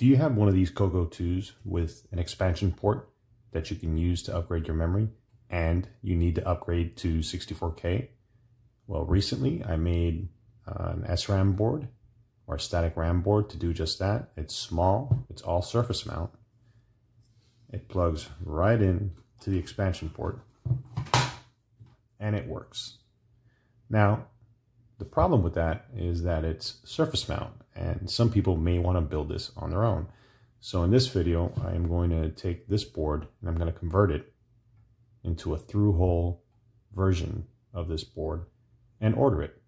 Do you have one of these CoCo 2s with an expansion port that you can use to upgrade your memory and you need to upgrade to 64K? Well, recently I made uh, an SRAM board or a static RAM board to do just that. It's small, it's all surface mount. It plugs right in to the expansion port and it works. Now, the problem with that is that it's surface mount and some people may want to build this on their own. So in this video, I am going to take this board and I'm going to convert it into a through-hole version of this board and order it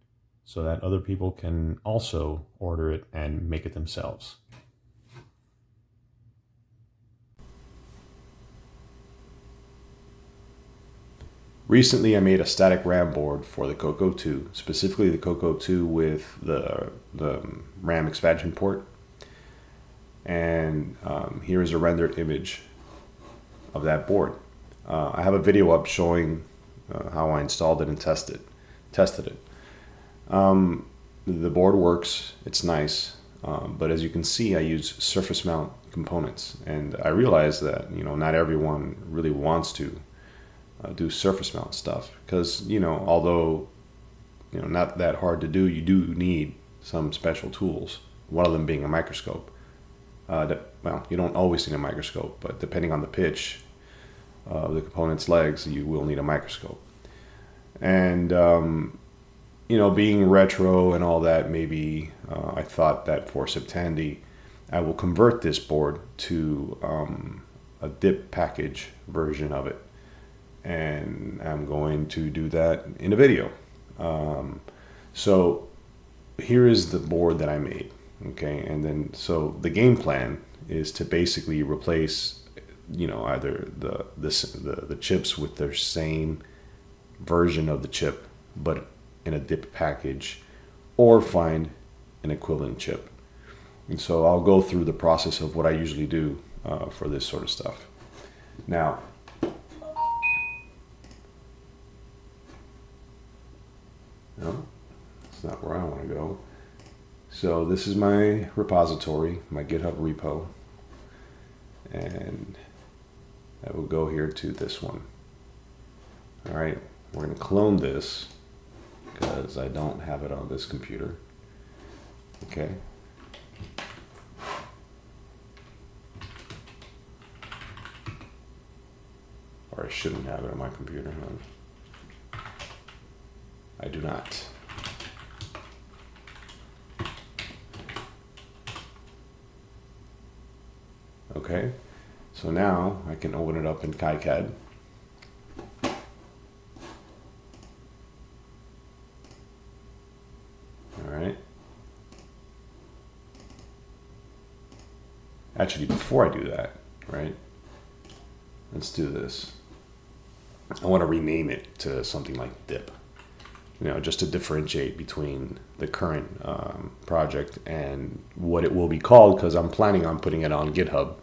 so that other people can also order it and make it themselves. Recently, I made a static RAM board for the CoCo 2, specifically the CoCo 2 with the, the RAM expansion port. And um, here is a rendered image of that board. Uh, I have a video up showing uh, how I installed it and tested tested it. Um, the board works, it's nice, um, but as you can see, I use surface mount components, and I realize that you know not everyone really wants to uh, do surface mount stuff because you know although you know not that hard to do, you do need some special tools. One of them being a microscope. Uh, that, well, you don't always need a microscope, but depending on the pitch of the component's legs, you will need a microscope. And um, you know, being retro and all that, maybe uh, I thought that for Septandy, I will convert this board to um, a dip package version of it and I'm going to do that in a video. Um, so here is the board that I made. Okay, and then so the game plan is to basically replace, you know, either the this the, the chips with their same version of the chip, but in a dip package, or find an equivalent chip. And so I'll go through the process of what I usually do uh, for this sort of stuff. Now, No, it's not where I want to go. So this is my repository, my GitHub repo. And I will go here to this one. All right, we're going to clone this because I don't have it on this computer. Okay. Or I shouldn't have it on my computer. Huh? I do not. Okay, so now I can open it up in KiCad. Actually, before I do that, right, let's do this. I want to rename it to something like dip you know, just to differentiate between the current um, project and what it will be called, because I'm planning on putting it on GitHub,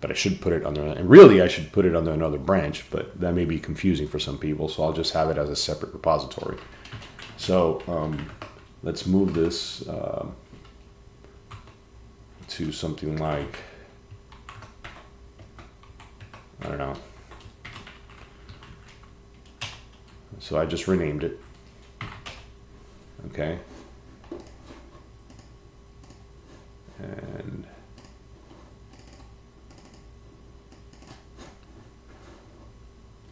but I should put it under, and really I should put it under another branch, but that may be confusing for some people, so I'll just have it as a separate repository. So um, let's move this uh, to something like, I don't know. So I just renamed it. Okay. And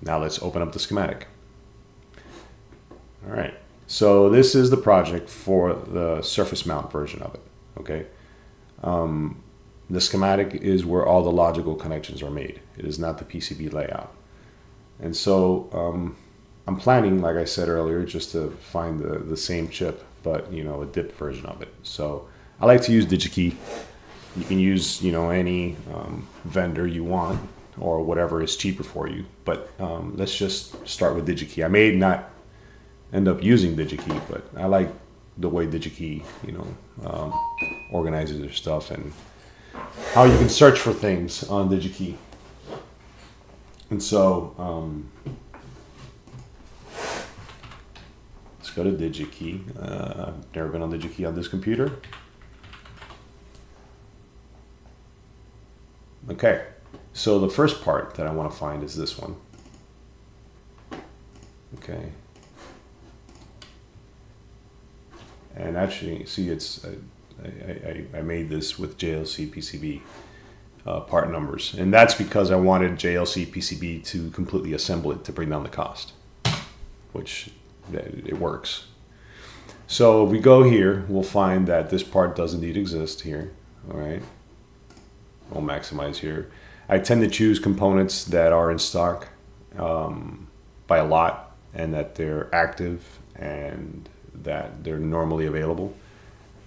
now let's open up the schematic. All right. So this is the project for the surface mount version of it. Okay. Um, the schematic is where all the logical connections are made. It is not the PCB layout. And so um, I'm planning, like I said earlier, just to find the, the same chip, but you know, a dip version of it. So I like to use DigiKey. You can use, you know, any um, vendor you want or whatever is cheaper for you. But um, let's just start with DigiKey. I may not end up using DigiKey, but I like the way DigiKey, you know, um, organizes their stuff and how you can search for things on DigiKey. And so, um, Let's go to DigiKey. Uh, I've never been on DigiKey on this computer. Okay, so the first part that I want to find is this one. Okay. And actually, see, it's I, I, I made this with JLC PCB uh, part numbers, and that's because I wanted JLC PCB to completely assemble it to bring down the cost, which it works. So if we go here, we'll find that this part does indeed exist here. All right. We'll maximize here. I tend to choose components that are in stock um, by a lot and that they're active and that they're normally available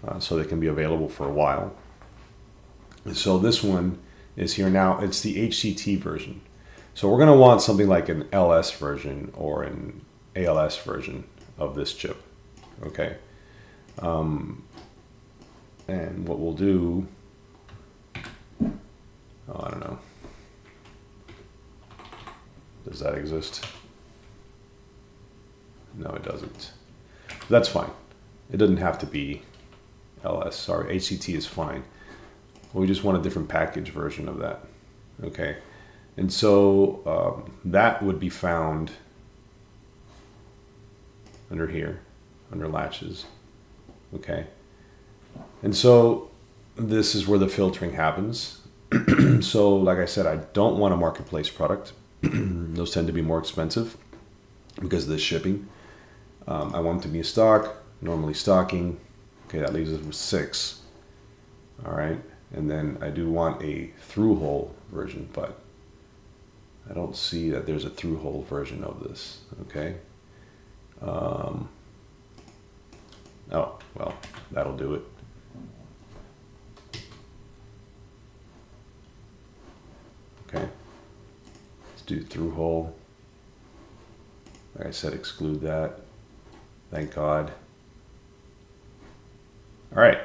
uh, so they can be available for a while. And so this one is here now. It's the HCT version. So we're going to want something like an LS version or an ALS version of this chip. Okay. Um, and what we'll do, oh, I don't know. Does that exist? No, it doesn't. That's fine. It doesn't have to be LS. Sorry, HCT is fine. We just want a different package version of that. Okay. And so um, that would be found under here, under latches. Okay. And so this is where the filtering happens. so, like I said, I don't want a marketplace product. Those tend to be more expensive because of the shipping. Um, I want them to be in stock, normally stocking. Okay, that leaves us with six. All right. And then I do want a through hole version, but I don't see that there's a through hole version of this. Okay. Um, oh, well, that'll do it. Okay. Let's do through hole. Like I said, exclude that. Thank God. All right,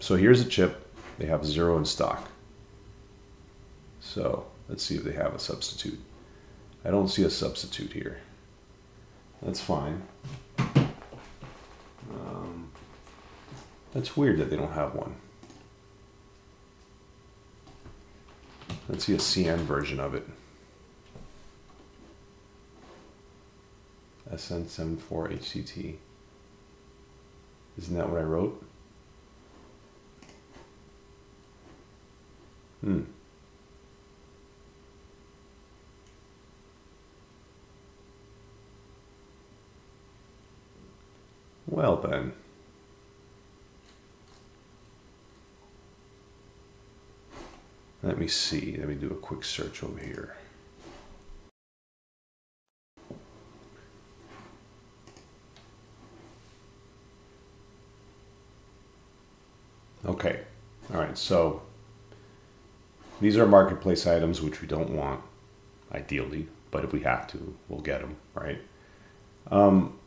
so here's a chip. They have zero in stock. So let's see if they have a substitute. I don't see a substitute here. That's fine. Um, that's weird that they don't have one. Let's see a CN version of it. SN74 HCT. Isn't that what I wrote? Hmm. Well then. Let me see. Let me do a quick search over here. Okay. All right. So these are marketplace items which we don't want, ideally, but if we have to, we'll get them, right? Um,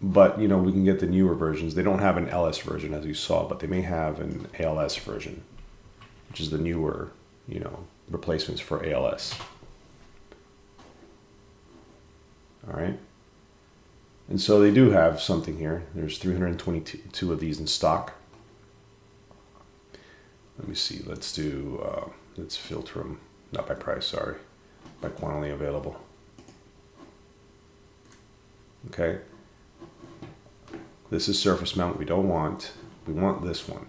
but you know we can get the newer versions. They don't have an LS version as you saw, but they may have an ALS version, which is the newer, you know, replacements for ALS. All right. And so they do have something here. There's 322 of these in stock. Let me see. Let's do. Uh, let's filter them. Not by price. Sorry, by quantity available. Okay. This is surface mount we don't want. We want this one.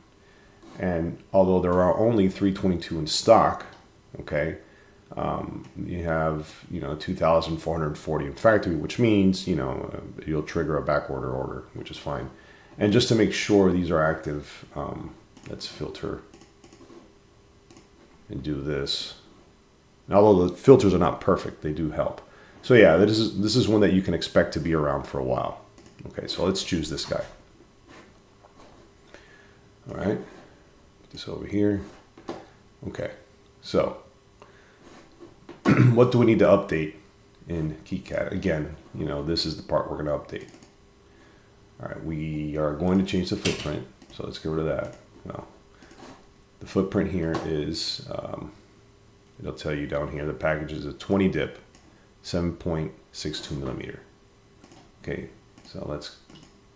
And although there are only 322 in stock, okay, um, you have, you know, 2,440 in factory, which means, you know, uh, you'll trigger a back order order, which is fine. And just to make sure these are active, um, let's filter and do this. And although the filters are not perfect, they do help. So yeah, this is, this is one that you can expect to be around for a while. Okay, so let's choose this guy. All right, put this over here. Okay, so what do we need to update in KiCad? Again, you know, this is the part we're going to update. All right, we are going to change the footprint. So let's get rid of that. The footprint here is, um, it'll tell you down here, the package is a 20 dip, 7.62 millimeter. Okay, so let's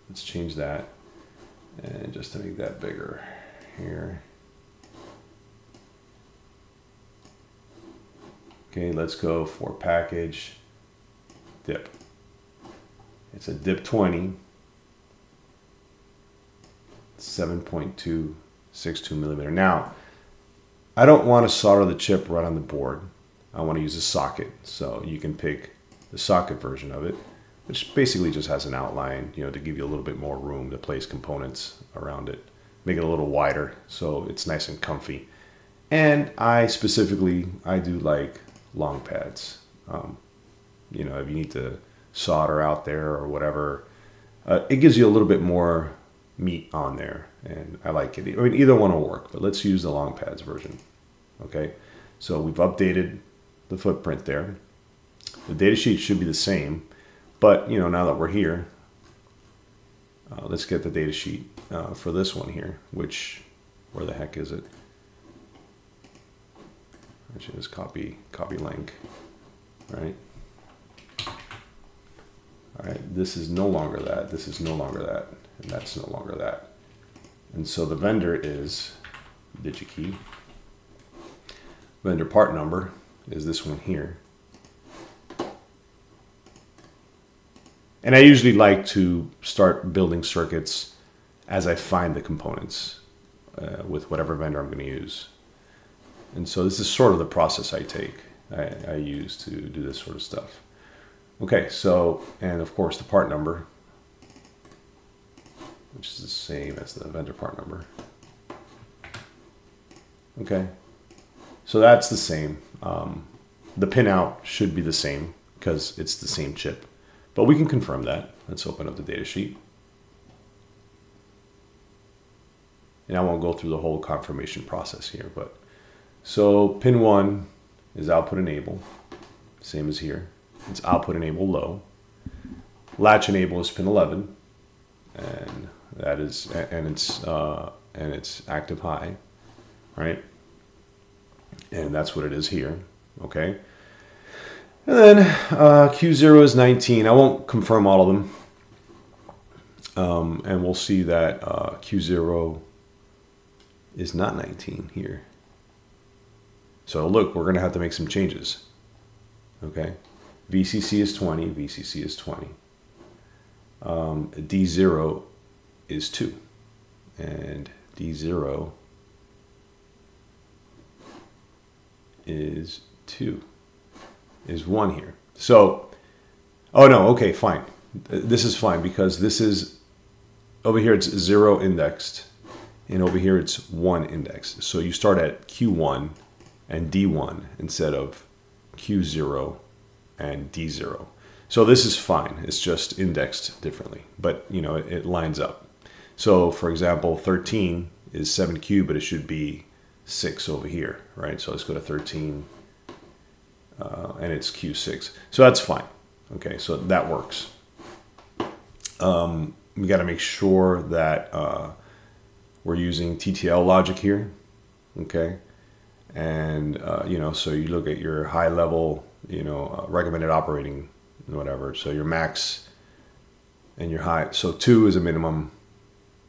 let's change that and just to make that bigger here. Okay, let's go for package dip. It's a dip 20, 7.262 millimeter. Now, I don't want to solder the chip right on the board. I want to use a socket. So you can pick the socket version of it, which basically just has an outline, you know, to give you a little bit more room to place components around it. Make it a little wider so it's nice and comfy. And I specifically, I do like long pads. Um, you know, if you need to solder out there or whatever, uh, it gives you a little bit more meat on there. And I like it. I mean, either one will work, but let's use the long pads version. Okay. So we've updated the footprint there. The data sheet should be the same, but you know, now that we're here, uh, let's get the data sheet uh, for this one here, which, where the heck is it? Actually, just copy, copy link, right? All right, this is no longer that, this is no longer that, and that's no longer that. And so the vendor is DigiKey. Vendor part number is this one here. And I usually like to start building circuits as I find the components uh, with whatever vendor I'm going to use. And so this is sort of the process I take, I, I use to do this sort of stuff. Okay, so, and of course the part number, which is the same as the vendor part number. Okay, so that's the same. Um, the pinout should be the same because it's the same chip, but we can confirm that. Let's open up the data sheet. And I won't go through the whole confirmation process here, but so pin one is output enable, same as here. It's output enable low. Latch enable is pin 11, and that is and it's uh, and it's active high, right? And that's what it is here, okay. And then uh, Q0 is 19. I won't confirm all of them. Um, and we'll see that uh, Q0 is not 19 here. So look, we're going to have to make some changes. Okay. VCC is 20, VCC is 20. Um, D0 is 2. And D0 is 2, is 1 here. So, oh no, okay, fine. This is fine because this is, over here it's 0 indexed, and over here it's 1 indexed. So you start at Q1 and D1 instead of Q0 and D0. So this is fine. It's just indexed differently, but you know, it, it lines up. So for example, 13 is 7Q, but it should be 6 over here, right? So let's go to 13 uh, and it's Q6. So that's fine. Okay, so that works. Um, we got to make sure that uh, we're using TTL logic here. Okay, and uh, you know so you look at your high level you know uh, recommended operating whatever so your max and your high so two is a minimum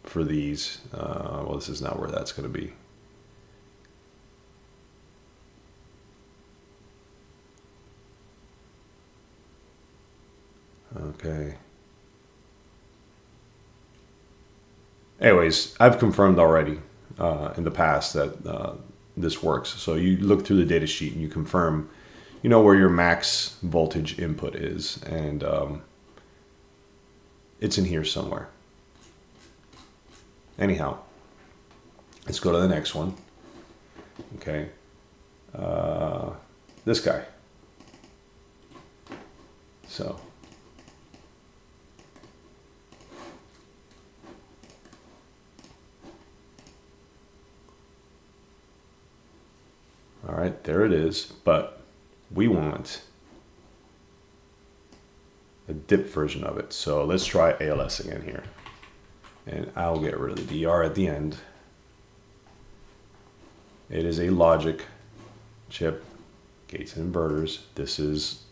for these uh, well this is not where that's going to be okay anyways I've confirmed already uh, in the past that uh, this works. So you look through the data sheet and you confirm, you know, where your max voltage input is. And um, it's in here somewhere. Anyhow, let's go to the next one. Okay. Uh, this guy. So All right, there it is. But we want a dip version of it. So let's try ALS again here. And I'll get rid of the DR at the end. It is a logic chip, gates and inverters. This is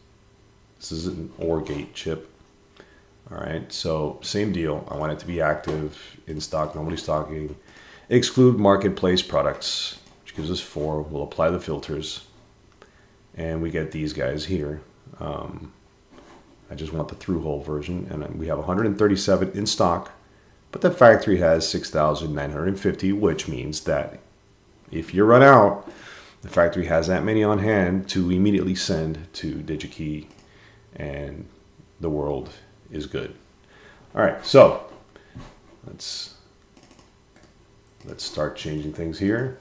this is an OR gate chip. All right, so same deal. I want it to be active, in stock, nobody stocking. Exclude marketplace products gives us four. We'll apply the filters. and we get these guys here. Um, I just want the through hole version, and we have 137 in stock, but the factory has 6,950, which means that if you run out, the factory has that many on hand to immediately send to DigiKey, and the world is good. All right, so let's let's start changing things here.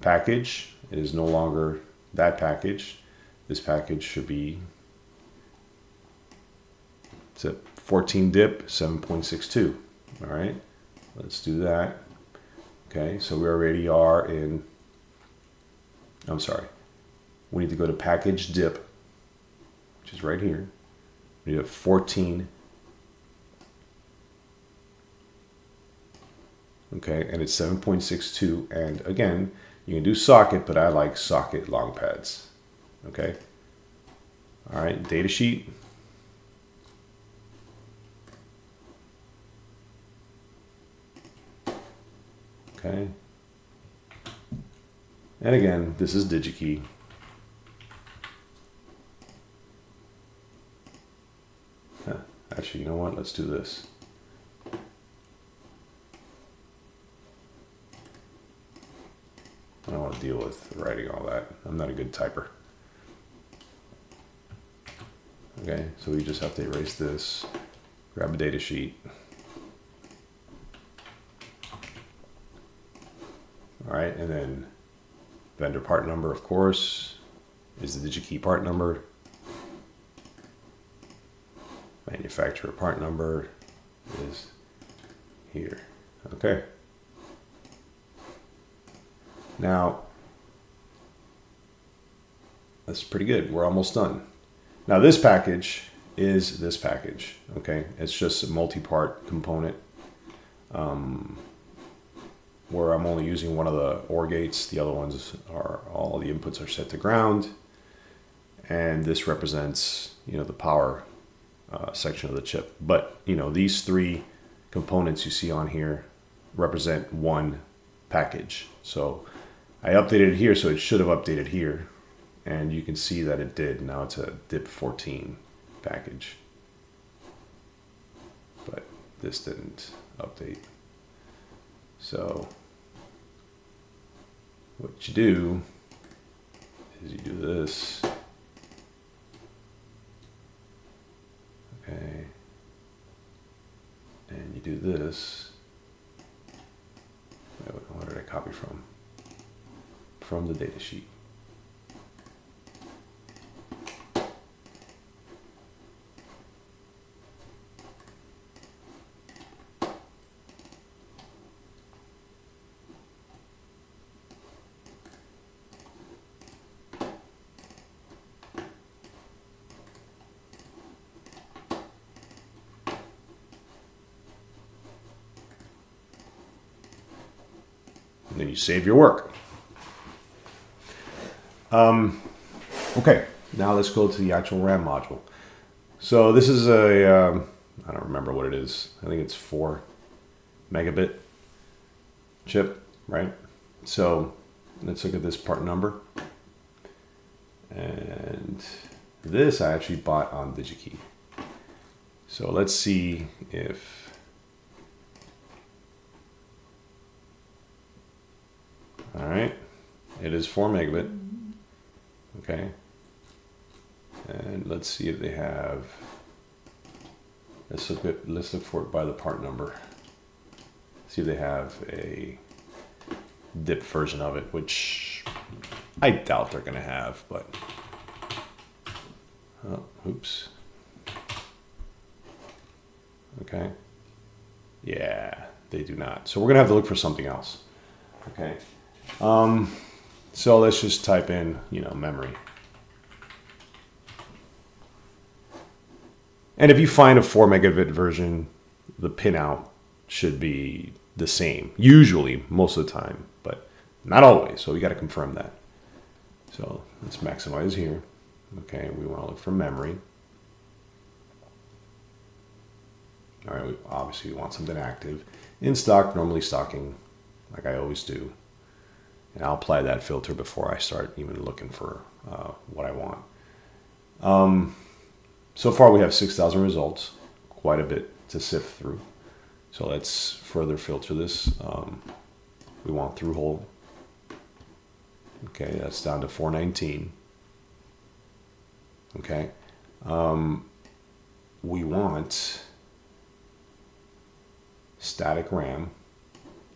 Package is no longer that package. This package should be it's a 14 dip 7.62. All right, let's do that. Okay, so we already are in. I'm sorry. We need to go to package dip, which is right here. We have 14. Okay, and it's 7.62. And again, you can do socket, but I like socket long pads. Okay. All right, data sheet. Okay. And again, this is DigiKey. Actually, you know what? Let's do this. I don't want to deal with writing all that. I'm not a good typer. Okay, so we just have to erase this, grab a data sheet. All right, and then vendor part number, of course, is the DigiKey part number. Manufacturer part number is here. Okay. Now, that's pretty good. We're almost done. Now this package is this package, okay? It's just a multi-part component um, where I'm only using one of the OR gates. The other ones are, all the inputs are set to ground. And this represents, you know, the power uh, section of the chip. But, you know, these three components you see on here represent one package. So I updated it here, so it should have updated here. And you can see that it did. Now it's a DIP 14 package. But this didn't update. So what you do is you do this. Okay. And you do this. Where did I copy from? From the data sheet. then you save your work. Um, okay, now let's go to the actual RAM module. So this is a um, I don't remember what it is. I think it's four megabit chip, right? So let's look at this part number. And this I actually bought on DigiKey. So let's see if All right. It is 4 megabit. Okay. And let's see if they have. Let's look at let's look for it by the part number. See if they have a dip version of it, which I doubt they're gonna have, but oh, oops. Okay. Yeah, they do not. So we're gonna have to look for something else. Okay. Um, so let's just type in, you know, memory. And if you find a 4 megabit version, the pinout should be the same, usually, most of the time, but not always. So we got to confirm that. So let's maximize here. Okay, we want to look for memory. All right, we, obviously we want something active. In stock, normally stocking, like I always do. And I'll apply that filter before I start even looking for uh, what I want. Um, so far we have 6,000 results, quite a bit to sift through. So let's further filter this. Um, we want through hole. Okay, that's down to 419. Okay. Um, we want static RAM.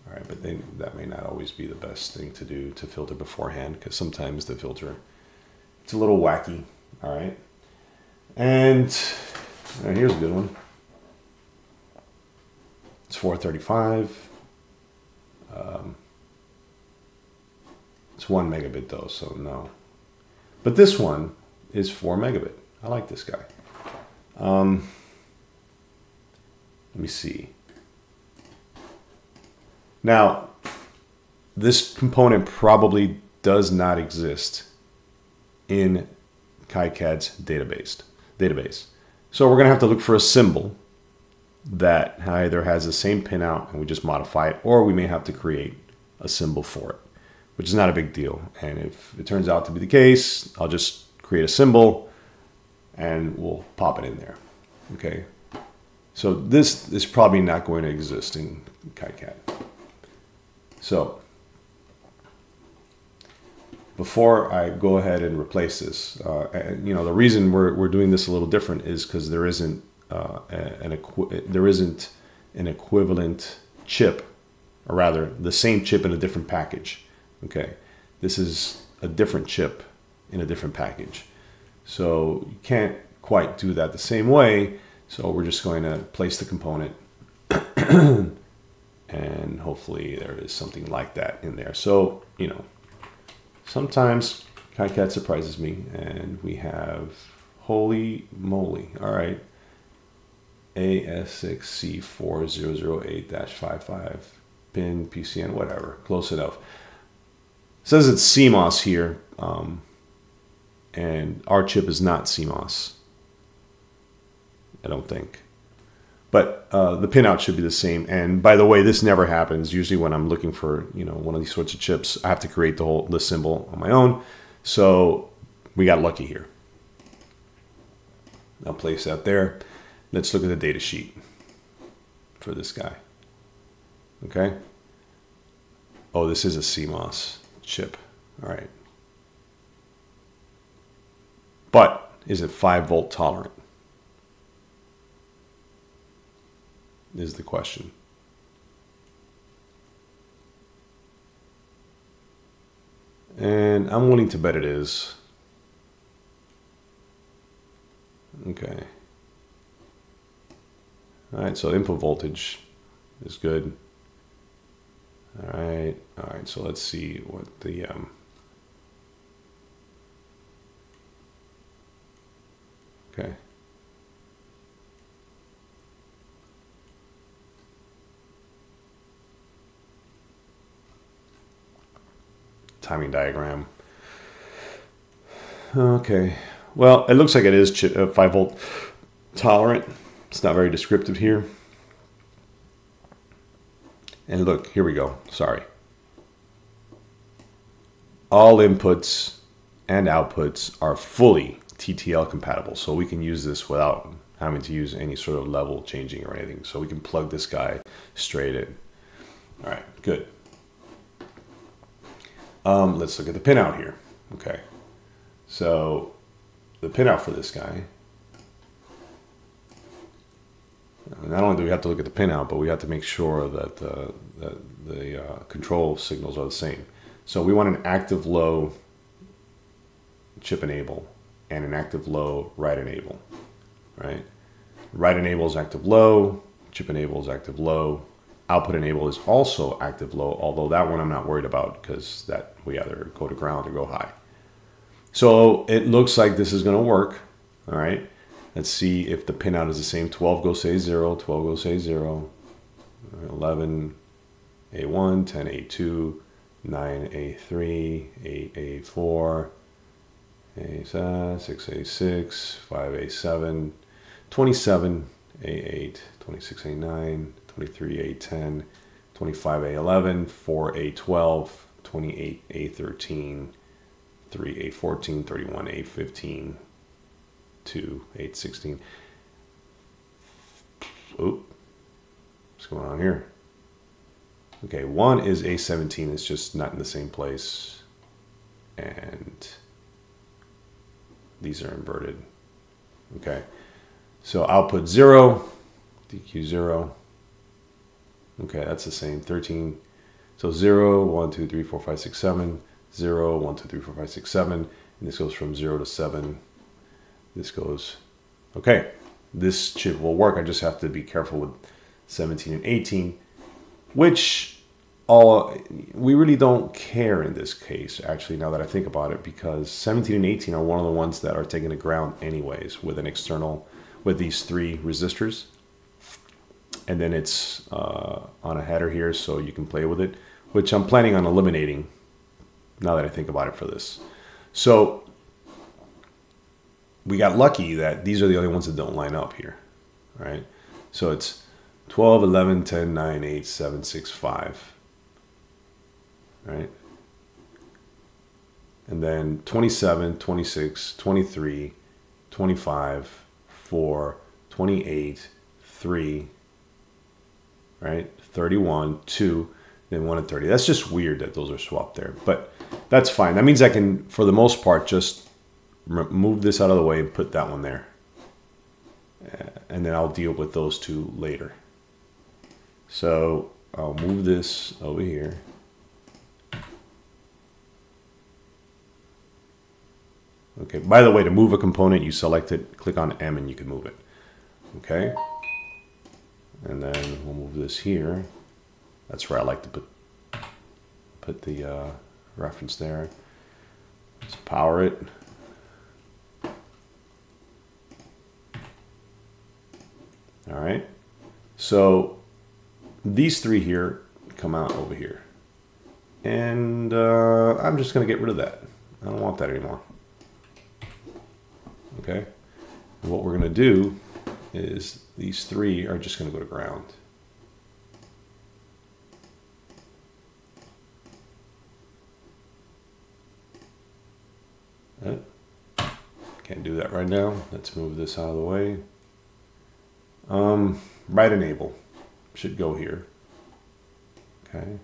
All right, but they, that may not always be the best thing to do to filter beforehand because sometimes the filter it's a little wacky. All right, and here's a good one. It's 435. Um, it's one megabit though, so no. But this one is four megabit. I like this guy. Um, let me see. Now, this component probably does not exist in KiCad's database. database. So we're going to have to look for a symbol that either has the same pinout and we just modify it, or we may have to create a symbol for it, which is not a big deal. And if it turns out to be the case, I'll just create a symbol and we'll pop it in there. Okay. So this is probably not going to exist in KiCad. So before I go ahead and replace this, uh, and, you know, the reason we're, we're doing this a little different is because there isn't uh, an there isn't an equivalent chip, or rather, the same chip in a different package. Okay, this is a different chip in a different package, so you can't quite do that the same way. So we're just going to place the component, and hopefully there is something like that in there. So you know, sometimes KiCad surprises me, and we have holy moly! All right. AS6C4008-55 pin PCN whatever close enough it says it's CMOS here um, and our chip is not CMOS I don't think but uh, the pinout should be the same and by the way this never happens usually when I'm looking for you know one of these sorts of chips I have to create the whole the symbol on my own so we got lucky here I'll place that there Let's look at the data sheet for this guy. Okay. Oh, this is a CMOS chip. All right. But is it 5 volt tolerant? Is the question. And I'm willing to bet it is. Okay. All right, so input voltage is good. All right, all right, so let's see what the, um, okay. Timing diagram. Okay, well, it looks like it is uh, 5 volt tolerant. It's not very descriptive here. And look, here we go. Sorry. All inputs and outputs are fully TTL compatible. So we can use this without having to use any sort of level changing or anything. So we can plug this guy straight in. All right, good. Um, let's look at the pinout here. Okay. So the pinout for this guy not only do we have to look at the pinout, but we have to make sure that, uh, the uh, control signals are the same. So we want an active low chip enable and an active low write enable, right? Write enable is active low, chip enable is active low, output enable is also active low, although that one I'm not worried about because that we either go to ground or go high. So it looks like this is going to work, all right? Let's see if the pinout is the same. 12 goes say 0, 12 goes say 0, 11 A1, 10 A2, 9 A3, 8 A4, A7, 6 A6, 5 A7, 27 A8, 26 A9, 23 A10, 25 A11, 4 A12, 28, A13, 3, A14, 31, A15, 2, 8, 16. Oop. What's going on here? Okay, 1 is A17. It's just not in the same place. And these are inverted. Okay. So output 0, DQ 0. Okay, that's the same. 13. So 0, 1, 2, 3, 4, 5, 6, 7. 0, 1, 2, 3, 4, 5, 6, 7. And this goes from 0 to 7. This goes, okay, this chip will work. I just have to be careful with 17 and 18, which all we really don't care in this case, actually, now that I think about it, because 17 and 18 are one of the ones that are taking the ground anyways with an external, with these three resistors. And then it's uh, on a header here, so you can play with it, which I'm planning on eliminating now that I think about it for this. So we got lucky that these are the only ones that don't line up here, right? So it's 12, 11, 10, 9, 8, 7, 6, 5, right? And then 27, 26, 23, 25, 4, 28, 3, right? 31, 2, then 1 and 30. That's just weird that those are swapped there, but that's fine. That means I can, for the most part, just move this out of the way and put that one there. Uh, and then I'll deal with those two later. So I'll move this over here. Okay, by the way, to move a component, you select it, click on M and you can move it. Okay. And then we'll move this here. That's where I like to put put the uh, reference there. Let's power it. All right. So these three here come out over here. And uh, I'm just going to get rid of that. I don't want that anymore. Okay. And what we're going to do is these three are just going to go to ground. Can't do that write now. Let's move this out of the way. Um, right enable should go here. Okay.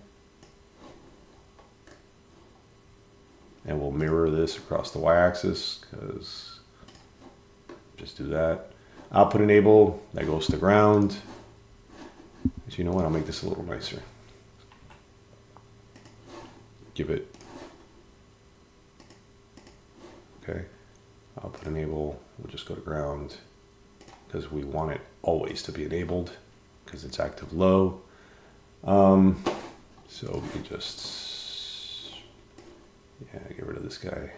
And we'll mirror this across the y-axis because just do that. Output enable, that goes to ground. So you know what, I'll make this a little nicer. Give it, okay. Output enable, we'll just go to ground because we want it always to be enabled because it's active low. Um, so we can just, yeah, get rid of this guy.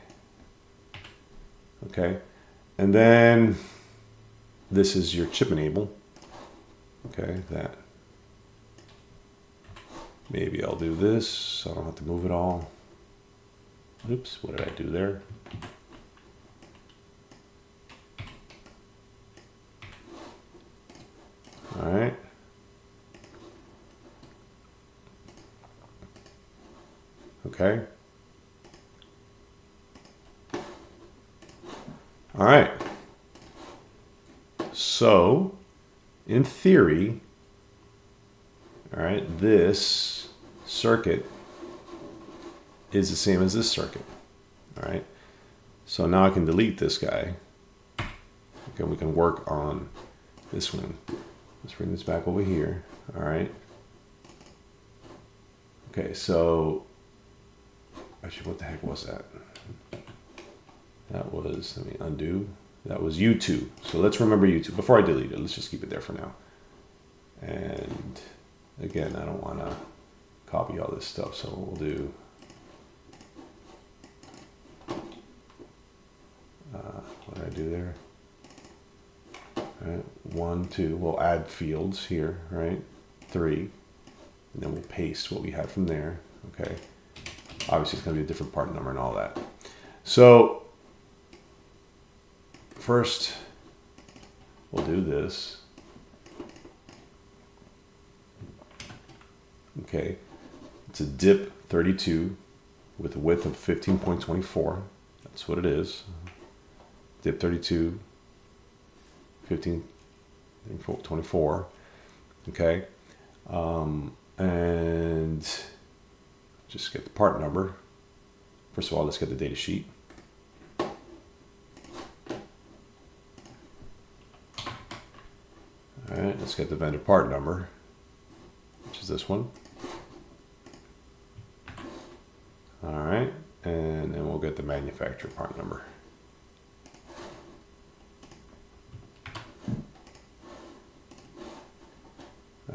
Okay. And then this is your chip enable. Okay, that. Maybe I'll do this so I don't have to move it all. Oops, what did I do there? All right. Okay. All right. So, in theory, all right, this circuit is the same as this circuit. All right. So now I can delete this guy. Okay, we can work on this one. Let's bring this back over here. All right. Okay, so actually, what the heck was that? That was, let me undo. That was U2. So let's remember U2. Before I delete it, let's just keep it there for now. And again, I don't want to copy all this stuff, so we'll do uh, what did I do there? One, two, we'll add fields here, right? Three, and then we'll paste what we had from there, okay? Obviously it's gonna be a different part number and all that. So first, we'll do this. Okay, it's a dip 32, with a width of 15.24. That's what it is. Dip 32, 15.24. Okay. Um, and just get the part number. First of all, let's get the data sheet. All right, let's get the vendor part number, which is this one. All right, and then we'll get the manufacturer part number.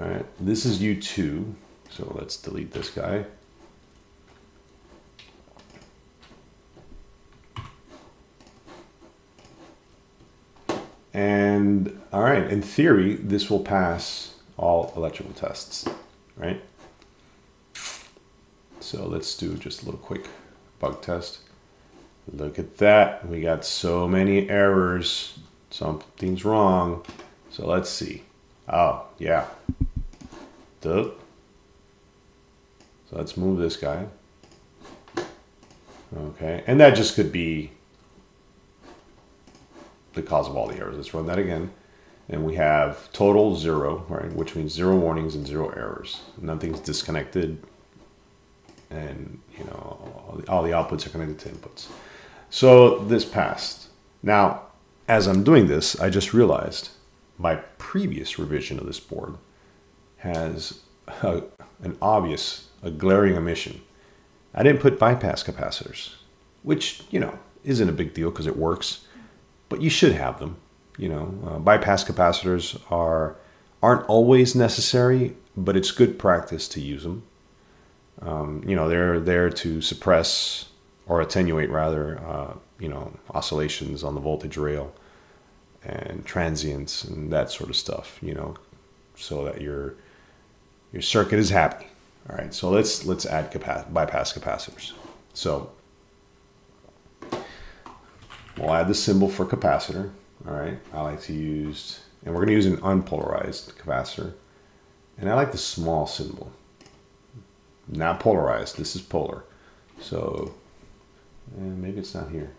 All right, this is U2, so let's delete this guy. And all right, in theory, this will pass all electrical tests, right? So let's do just a little quick bug test. Look at that. We got so many errors. Something's wrong. So let's see. Oh, yeah. Duh. So let's move this guy. Okay. And that just could be the cause of all the errors. Let's run that again. And we have total zero, right? Which means zero warnings and zero errors. Nothing's disconnected. And, you know, all the, all the outputs are connected to inputs. So this passed. Now, as I'm doing this, I just realized my previous revision of this board has a, an obvious, a glaring omission. I didn't put bypass capacitors, which, you know, isn't a big deal because it works but you should have them. You know, uh, bypass capacitors are aren't always necessary, but it's good practice to use them. Um, you know, they're there to suppress or attenuate rather, uh, you know, oscillations on the voltage rail and transients and that sort of stuff. You know, so that your your circuit is happy. All right, so let's let's add bypass capacitors. So We'll add the symbol for capacitor. All right, I like to use, and we're going to use an unpolarized capacitor. And I like the small symbol. Not polarized, this is polar. So, and maybe it's not here.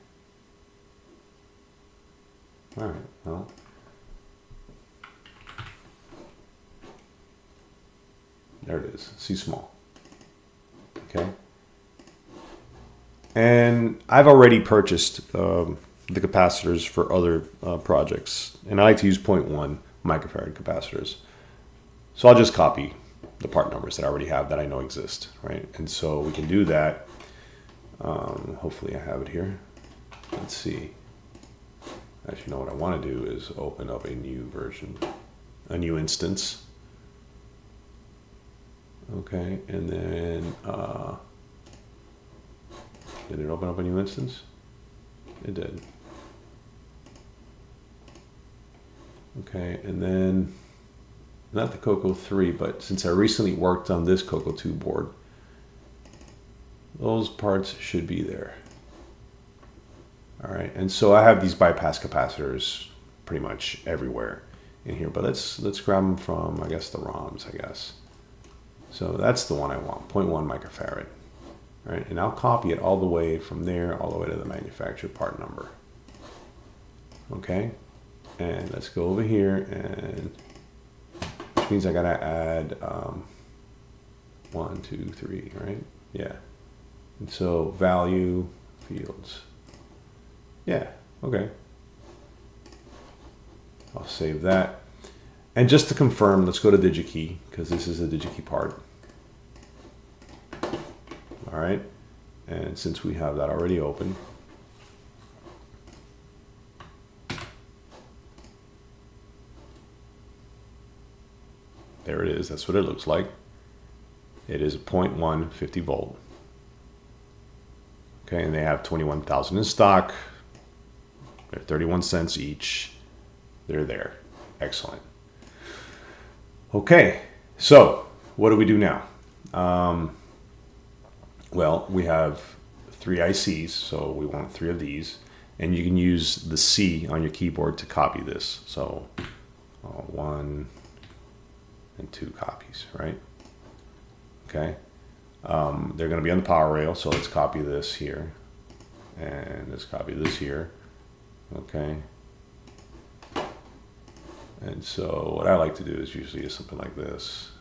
All right, well. There it is, see small. Okay. And I've already purchased um, the capacitors for other uh, projects. And I like to use 0.1 microfarad capacitors. So I'll just copy the part numbers that I already have that I know exist, right? And so we can do that. Um, hopefully I have it here. Let's see. Actually, know what I want to do is open up a new version, a new instance. Okay, and then, uh, did it open up a new instance? It did. Okay, and then not the CoCo 3, but since I recently worked on this CoCo 2 board, those parts should be there. All right, and so I have these bypass capacitors pretty much everywhere in here, but let's let's grab them from, I guess, the ROMs, I guess. So that's the one I want, 0.1 microfarad. All right, and I'll copy it all the way from there all the way to the manufacturer part number. Okay, and let's go over here and which means I gotta add um, one, two, three, right? Yeah. And so value fields. Yeah, okay. I'll save that. And just to confirm, let's go to DigiKey because this is the DigiKey part. All right. And since we have that already open, There it is. That's what it looks like. It is a 0.1 50 volt. Okay, and they have 21,000 in stock. They're 31 cents each. They're there. Excellent. Okay, so what do we do now? Um, well, we have three ICs, so we want three of these. And you can use the C on your keyboard to copy this. So uh, one, and two copies, right? Okay. Um, they're going to be on the power rail, so let's copy this here. And let's copy this here. Okay. And so what I like to do is usually is something like this.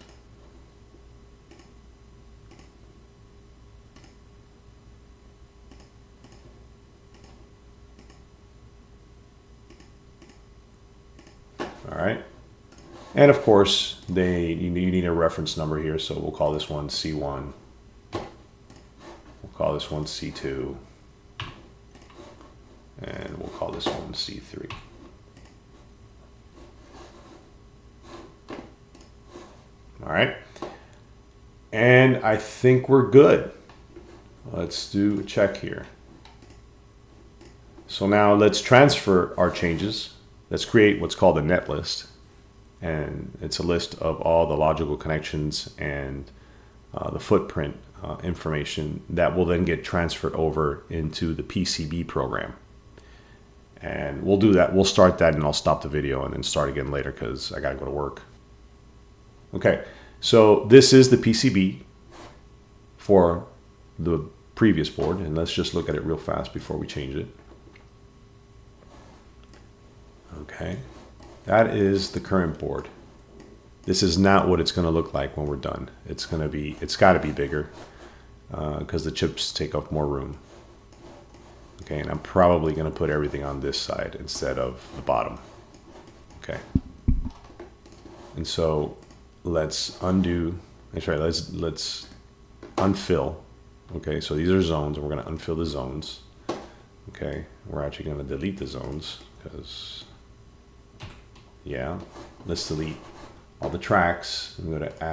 All right. And of course, they you need a reference number here, so we'll call this one C1. We'll call this one C2. And we'll call this one C3. All right. And I think we're good. Let's do a check here. So now let's transfer our changes. Let's create what's called a net list. And it's a list of all the logical connections and uh, the footprint uh, information that will then get transferred over into the PCB program. And we'll do that. We'll start that and I'll stop the video and then start again later because I got to go to work. Okay, so this is the PCB for the previous board. And let's just look at it real fast before we change it. Okay, that is the current board. This is not what it's going to look like when we're done. It's going to be, it's got to be bigger because uh, the chips take up more room. Okay, and I'm probably going to put everything on this side instead of the bottom. Okay. And so let's undo, sorry, let's, let's unfill. Okay, so these are zones and we're going to unfill the zones. Okay, we're actually going to delete the zones because, yeah, let's delete all the tracks. I'm going to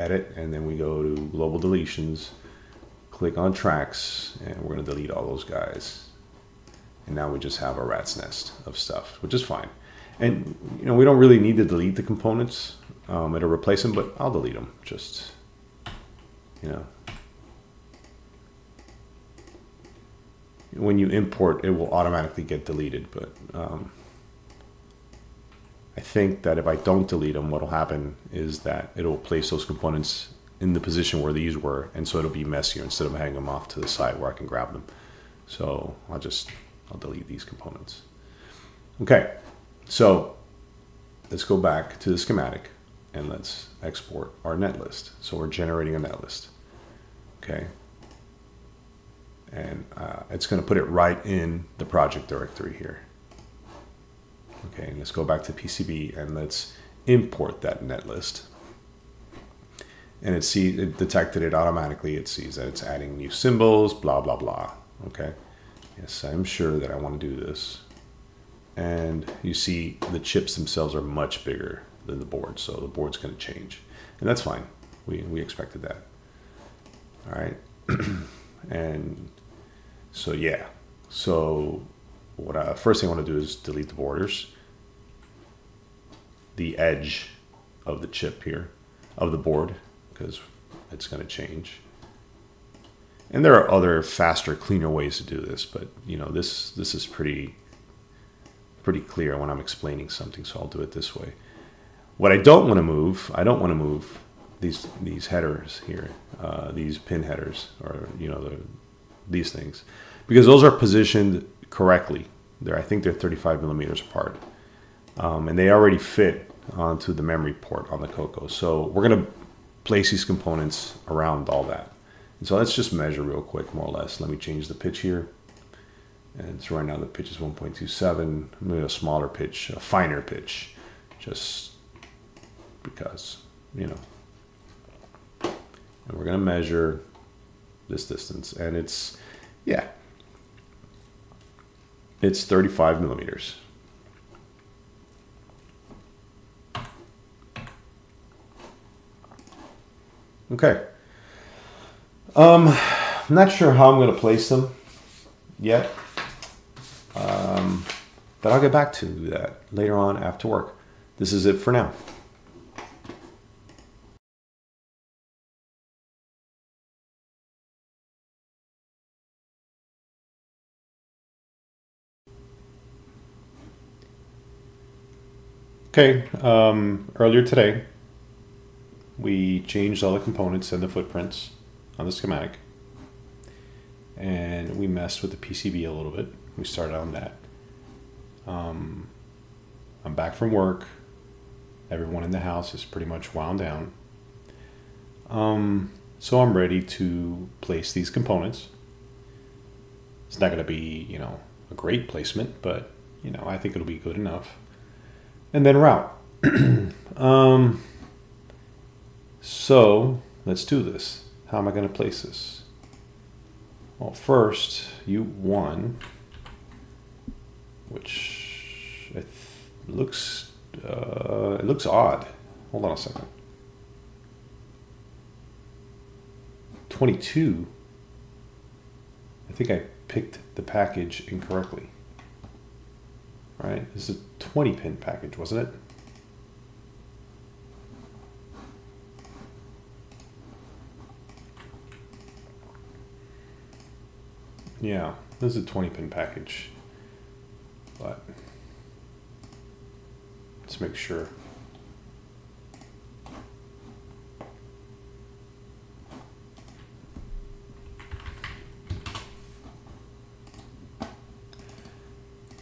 edit and then we go to global deletions, click on tracks, and we're going to delete all those guys. And now we just have a rat's nest of stuff, which is fine. And you know we don't really need to delete the components. Um, it'll replace them, but I'll delete them. Just you know, when you import, it will automatically get deleted. But um, I think that if I don't delete them, what will happen is that it'll place those components in the position where these were, and so it'll be messier instead of hanging them off to the side where I can grab them. So I'll just I'll delete these components. Okay, so let's go back to the schematic and let's export our net list. So we're generating a net list. Okay. And uh, it's going to put it right in the project directory here. Okay, and let's go back to PCB and let's import that net list. And it see it detected it automatically. It sees that it's adding new symbols, blah blah blah. Okay. Yes, I'm sure that I want to do this. And you see the chips themselves are much bigger than the board, so the board's going to change. And that's fine. We, we expected that. All right. and so, yeah. So what I, first thing I want to do is delete the borders, the edge of the chip here, of the board, because it's going to change. And there are other faster, cleaner ways to do this, but you know, this this is pretty pretty clear when I'm explaining something, so I'll do it this way. What I don't want to move, I don't want to move these these headers here, uh, these pin headers, or you know, the, these things, because those are positioned correctly. They're, I think they're 35 millimeters apart, um, and they already fit onto the memory port on the CoCo. So we're gonna place these components around all that. And so let's just measure real quick, more or less. Let me change the pitch here. And so right now the pitch is 1.27, maybe a smaller pitch, a finer pitch, just because, you know. And we're gonna measure this distance and it's, yeah, it's 35 millimeters. Okay. Um, I'm not sure how I'm going to place them yet. Um, but I'll get back to that later on after work. This is it for now. Okay, um, earlier today, we changed all the components and the footprints on the schematic. And we messed with the PCB a little bit. We started on that. Um, I'm back from work. Everyone in the house is pretty much wound down. Um, so I'm ready to place these components. It's not going to be, you know, a great placement, but, you know, I think it'll be good enough. And then route. um, so let's do this. How am I going to place this? Well, first, U1, which it looks uh, it looks odd. Hold on a second. 22. I think I picked the package incorrectly. Right, this is a 20 pin package, wasn't it? Yeah, this is a 20 pin package. But let's make sure.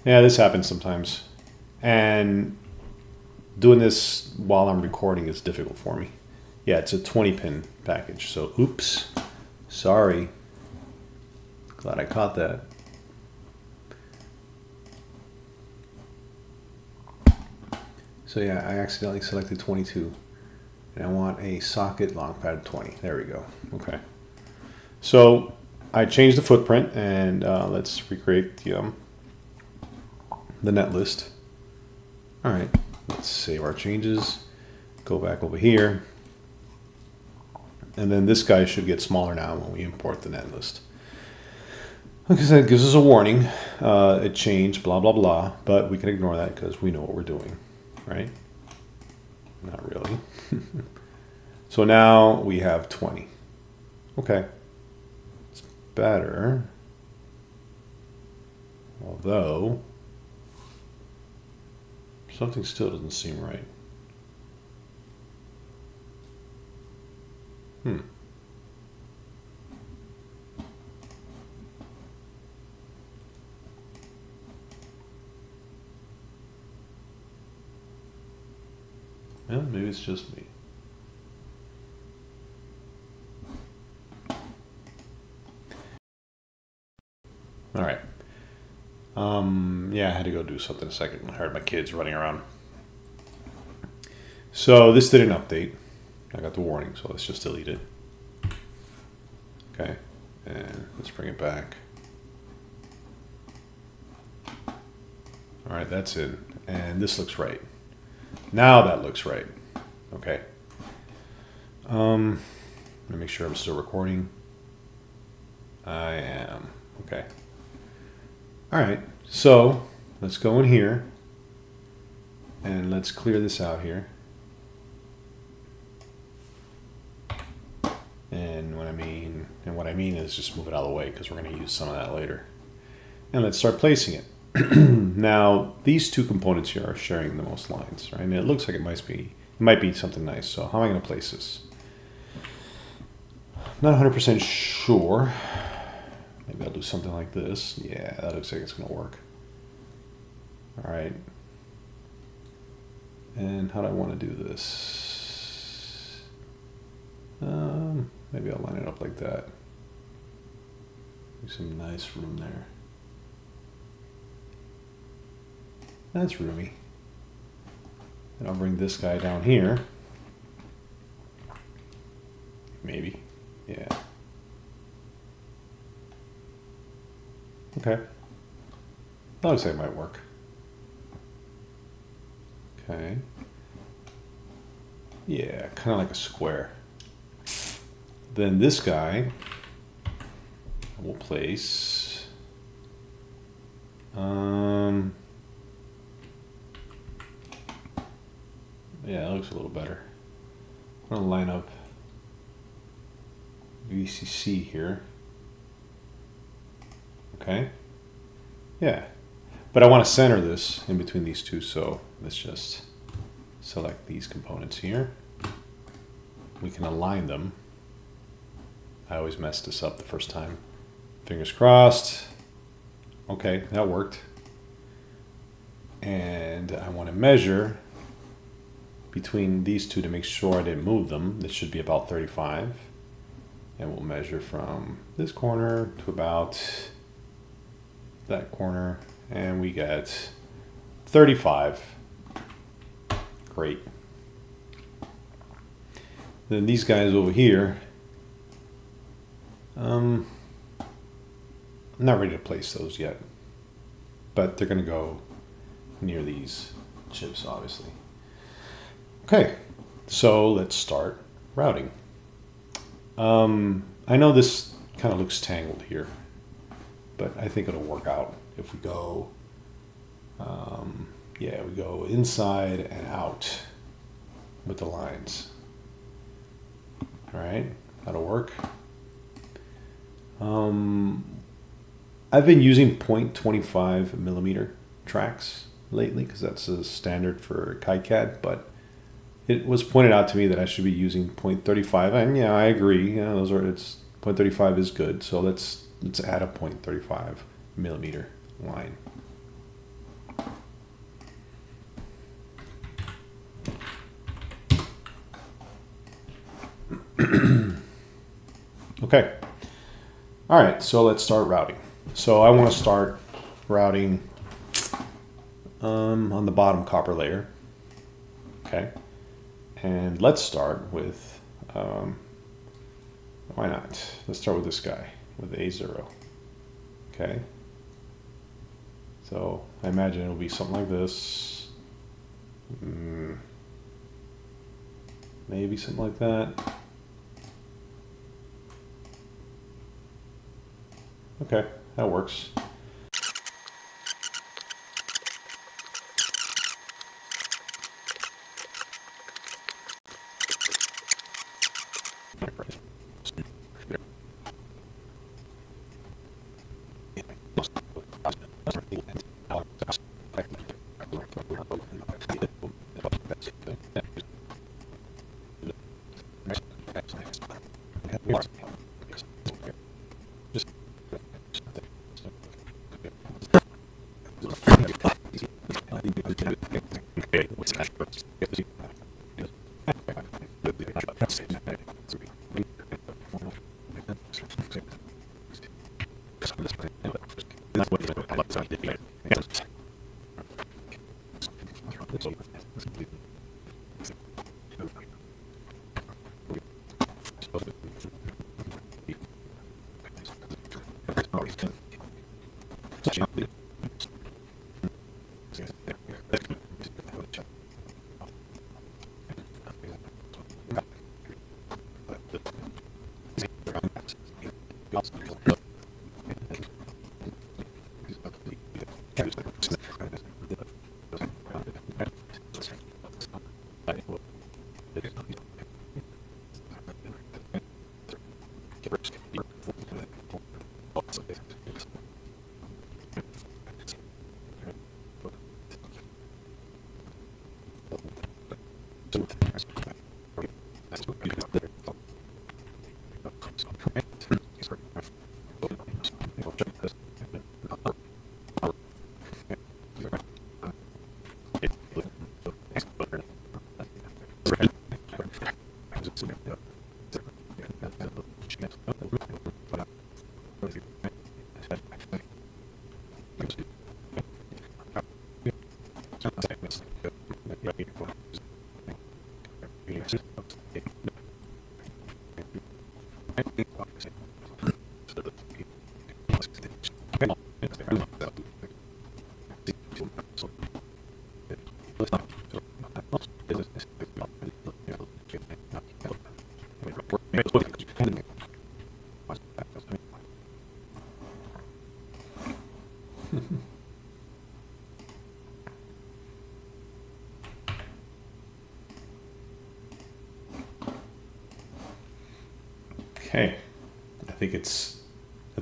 Yeah, this happens sometimes. And doing this while I'm recording is difficult for me. Yeah, it's a 20 pin package. So, oops. Sorry. Glad I caught that. So yeah, I accidentally selected 22. And I want a socket long pad 20. There we go. Okay. So I changed the footprint and uh, let's recreate the, um, the net list. All right, let's save our changes. Go back over here. And then this guy should get smaller now when we import the net list. Said, it gives us a warning. Uh, it changed, blah, blah, blah. But we can ignore that because we know what we're doing, right? Not really. so now we have 20. Okay. It's better. Although, something still doesn't seem right. Hmm. Yeah, maybe it's just me. All right. Um, yeah, I had to go do something a second. I heard my kids running around. So this didn't update. I got the warning, so let's just delete it. Okay, and let's bring it back. All right, that's it. And this looks right. Now that looks right. Okay. Um, let me make sure I'm still recording. I am. Okay. All right. So let's go in here and let's clear this out here. And what I mean, and what I mean is just move it out of the way because we're going to use some of that later. And let's start placing it. now, these two components here are sharing the most lines, right? And it looks like it might be, it might be something nice. So how am I going to place this? Not 100% sure. Maybe I'll do something like this. Yeah, that looks like it's going to work. All right. And how do I want to do this? Um, maybe I'll line it up like that. Some nice room there. That's roomy. And I'll bring this guy down here. Maybe. Yeah. Okay. That looks like it might work. Okay. Yeah, kind of like a square. Then this guy will place um, Yeah, it looks a little better. I'm gonna line up VCC here. Okay. Yeah. But I want to center this in between these two, so let's just select these components here. We can align them. I always mess this up the first time. Fingers crossed. Okay, that worked. And I want to measure between these two to make sure I didn't move them. This should be about 35. And we'll measure from this corner to about that corner. And we get 35. Great. Then these guys over here, um, I'm not ready to place those yet, but they're going to go near these chips, obviously. Okay, so let's start routing. Um, I know this kind of looks tangled here, but I think it'll work out if we go, um, yeah, we go inside and out with the lines. All right, that'll work. Um, I've been using 0.25 millimeter tracks lately because that's a standard for KiCad, but it was pointed out to me that I should be using 0.35, and yeah, I agree. Yeah, those are it's 0.35 is good. So let's let's add a 0.35 millimeter line. okay. All right, so let's start routing. So I want to start routing um, on the bottom copper layer. Okay. And let's start with, um, why not? Let's start with this guy, with A0. Okay. So I imagine it'll be something like this. Mm, maybe something like that. Okay, that works.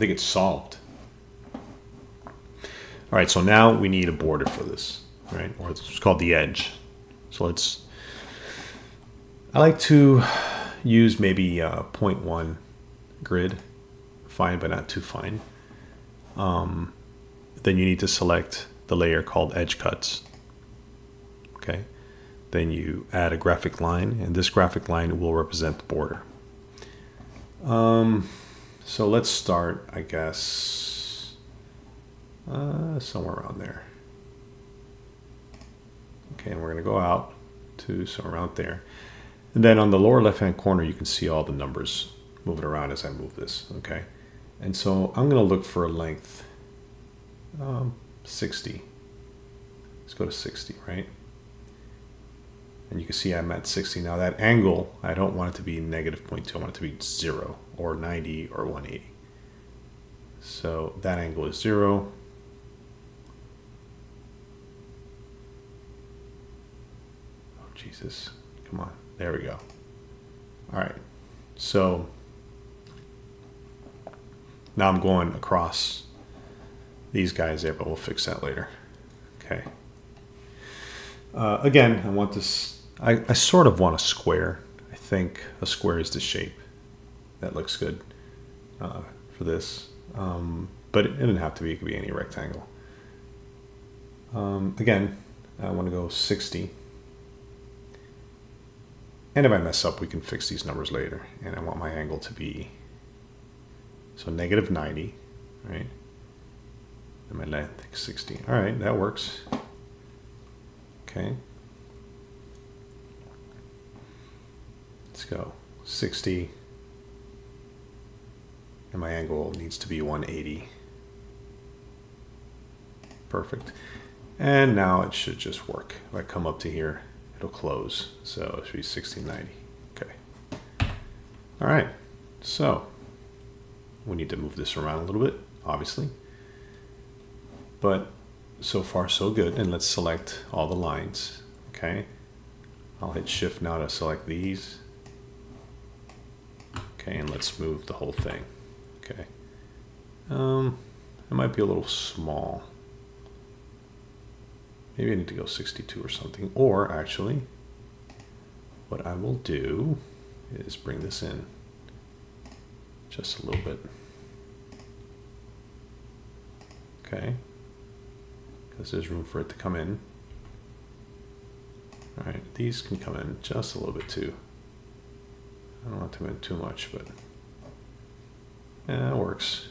Think it's solved. All right, so now we need a border for this, right? Or it's called the edge. So let's. I like to use maybe uh, 0.1 grid, fine but not too fine. Um, then you need to select the layer called edge cuts. Okay. Then you add a graphic line, and this graphic line will represent the border. Um, so let's start, I guess, uh, somewhere around there. Okay, and we're going to go out to somewhere around there. And then on the lower left-hand corner, you can see all the numbers moving around as I move this, okay? And so I'm going to look for a length, um, 60. Let's go to 60, right? And you can see I'm at 60. Now that angle, I don't want it to be negative 0.2. I want it to be 0 or 90 or 180. So that angle is 0. Oh, Jesus. Come on. There we go. All right. So now I'm going across these guys there, but we'll fix that later. Okay. Uh, again, I want this, I, I sort of want a square. I think a square is the shape. That looks good uh, for this. Um, but it, didn't have to be, it could be any rectangle. Um, again, I want to go 60. And if I mess up, we can fix these numbers later. And I want my angle to be, so negative 90, right? And my length 60. All right, that works. Okay. Let's go 60. And my angle needs to be 180. Perfect. And now it should just work. If I come up to here, it'll close. So it should be 1690. Okay. All right. So we need to move this around a little bit, obviously. But so far so good. And let's select all the lines. Okay. I'll hit shift now to select these. Okay, and let's move the whole thing. Okay. Um, it might be a little small. Maybe I need to go 62 or something. Or actually, what I will do is bring this in just a little bit. Okay. Because there's room for it to come in. All right, these can come in just a little bit too. I don't want to in too much, but yeah, it works.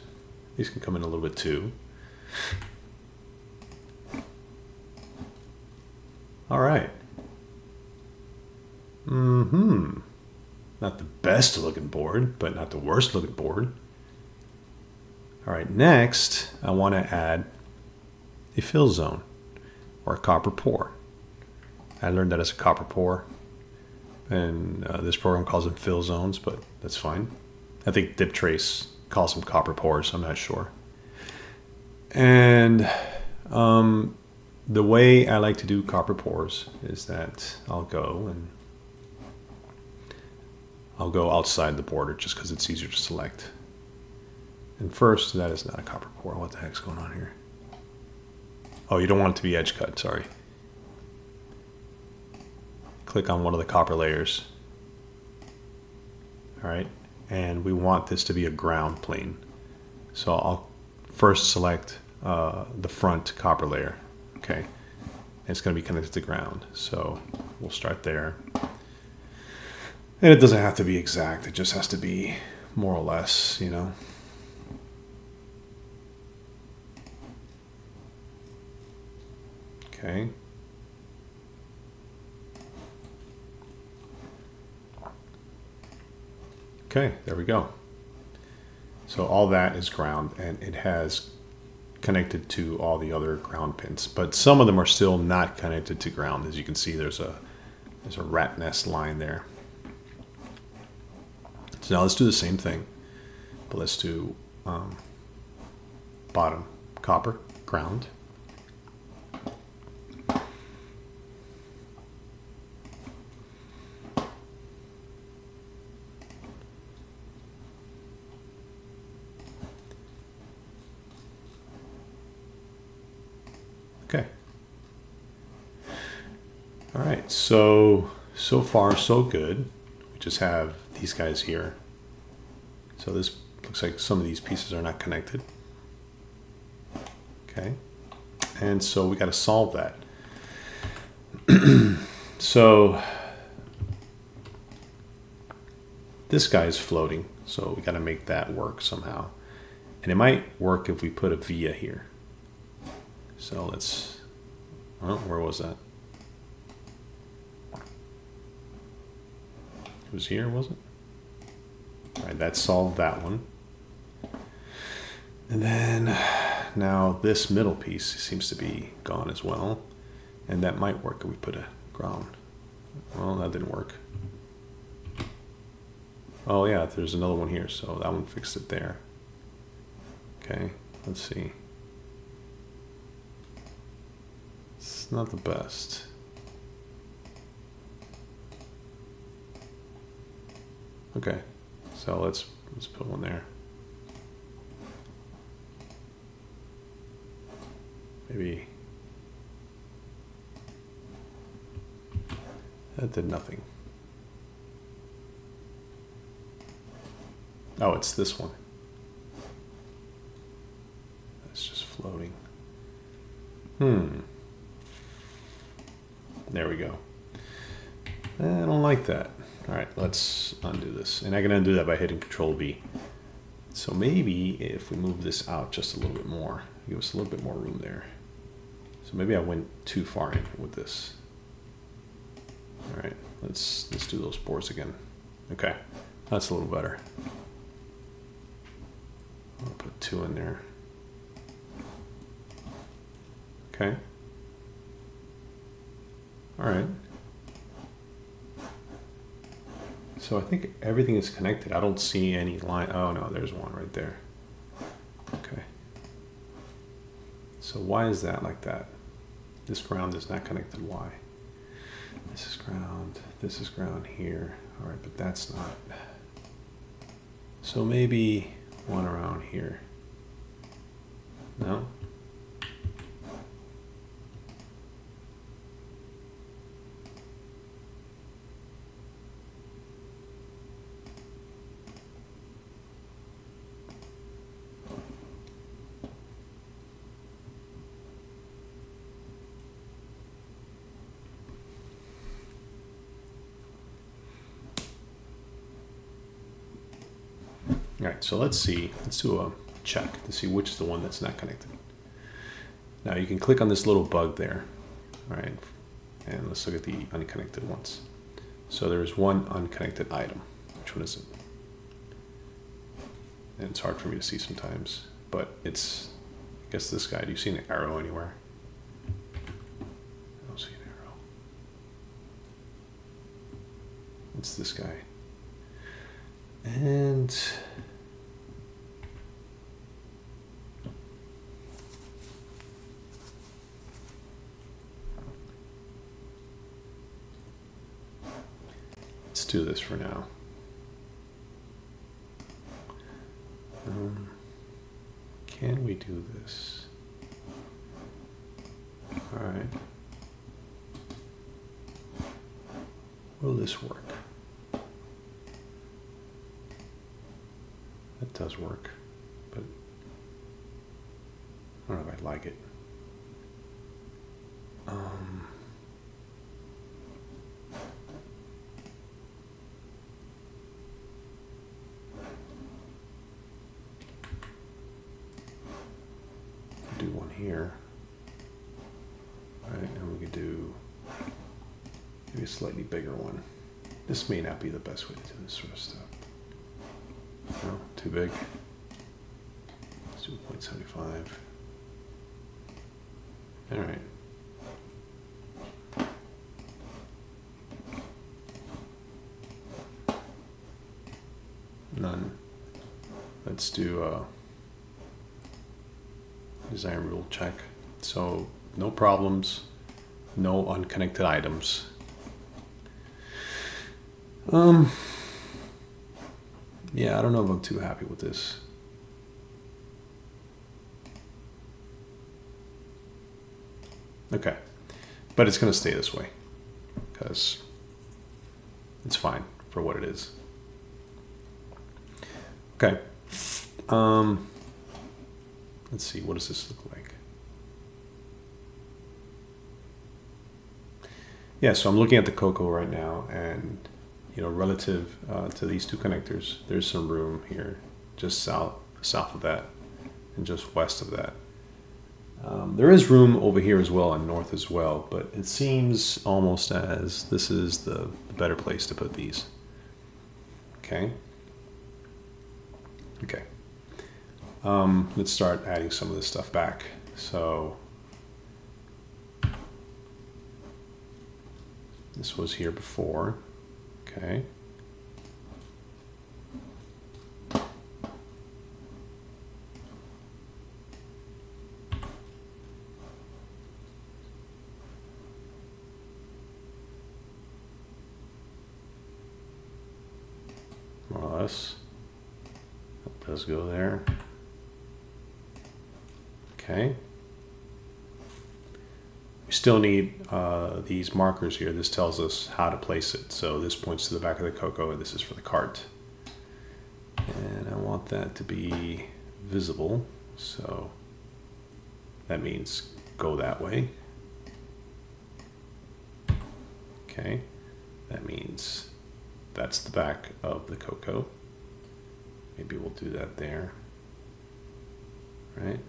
These can come in a little bit too. All right. Mm-hmm. Not the best looking board, but not the worst looking board. All right, next I want to add a fill zone or a copper pour. I learned that as a copper pour, and uh, this program calls them fill zones, but that's fine. I think DipTrace calls them copper pours. I'm not sure. And um, the way I like to do copper pours is that I'll go and I'll go outside the border just because it's easier to select. And first, that is not a copper pour. What the heck's going on here? Oh, you don't want it to be edge cut, sorry. Click on one of the copper layers. All right, and we want this to be a ground plane. So I'll first select uh, the front copper layer, okay? And it's gonna be connected to ground. So we'll start there. And it doesn't have to be exact, it just has to be more or less, you know. Okay. Okay, there we go. So all that is ground and it has connected to all the other ground pins, but some of them are still not connected to ground. As you can see, there's a there's a rat nest line there. So now let's do the same thing, but let's do um, bottom copper ground. Okay. All right, so, so far so good. We just have these guys here. So this looks like some of these pieces are not connected. Okay. And so we got to solve that. so this guy is floating, so we got to make that work somehow. And it might work if we put a via here. So let's, well, where was that? It was here, was it? All right, that solved that one. And then now this middle piece seems to be gone as well. And that might work if we put a ground. Well, that didn't work. Oh yeah, there's another one here, so that one fixed it there. Okay, let's see. It's not the best. Okay, so let's let's put one there. Maybe that did nothing. Oh, it's this one. It's just floating. Hmm. There we go. I don't like that. All right, let's undo this. And I can undo that by hitting Control B. So maybe if we move this out just a little bit more, give us a little bit more room there. So maybe I went too far in with this. All right, let's let's do those boards again. Okay, that's a little better. I'll put two in there. Okay. All right. So I think everything is connected. I don't see any line. Oh no, there's one right there. Okay. So why is that like that? This ground is not connected. Why? This is ground. This is ground here. All right, but that's not. So maybe one around here. No? All right, so let's see, let's do a check to see which is the one that's not connected. Now you can click on this little bug there, all right, and let's look at the unconnected ones. So there's one unconnected item. Which one is it? And it's hard for me to see sometimes, but it's, I guess this guy, do you see an arrow anywhere? I don't see an arrow. It's this guy. And do this for now. Um, can we do this? All right. Will this work? That does work, but I don't know if I like it. Um, do one here. All right, and we could do maybe a slightly bigger one. This may not be the best way to do this sort of stuff. No, too big. Let's do 0.75. All right. None. Let's do a design rule check. So no problems, no unconnected items. Um, yeah, I don't know if I'm too happy with this. Okay, but it's going to stay this way because it's fine for what it is. Okay. Um, let's see. What does this look like? Yeah, so I'm looking at the CoCo right now, and you know, relative uh, to these two connectors, there's some room here, just south south of that, and just west of that. Um, there is room over here as well and north as well, but it seems almost as this is the, the better place to put these. Okay. Okay. Um, let's start adding some of this stuff back. So this was here before. Okay. More or less. That does go there. Okay. We still need uh, these markers here. This tells us how to place it. So this points to the back of the CoCo and this is for the cart. And I want that to be visible. So that means go that way. Okay. That means that's the back of the CoCo. Maybe we'll do that there. Right?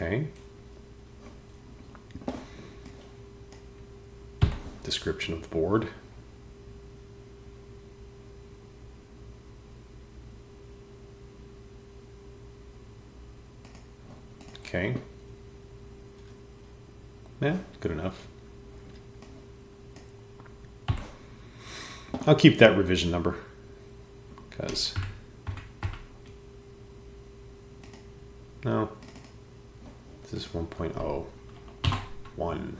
Okay. Description of the board. Okay. Yeah, good enough. I'll keep that revision number because no, this is 1.0 1.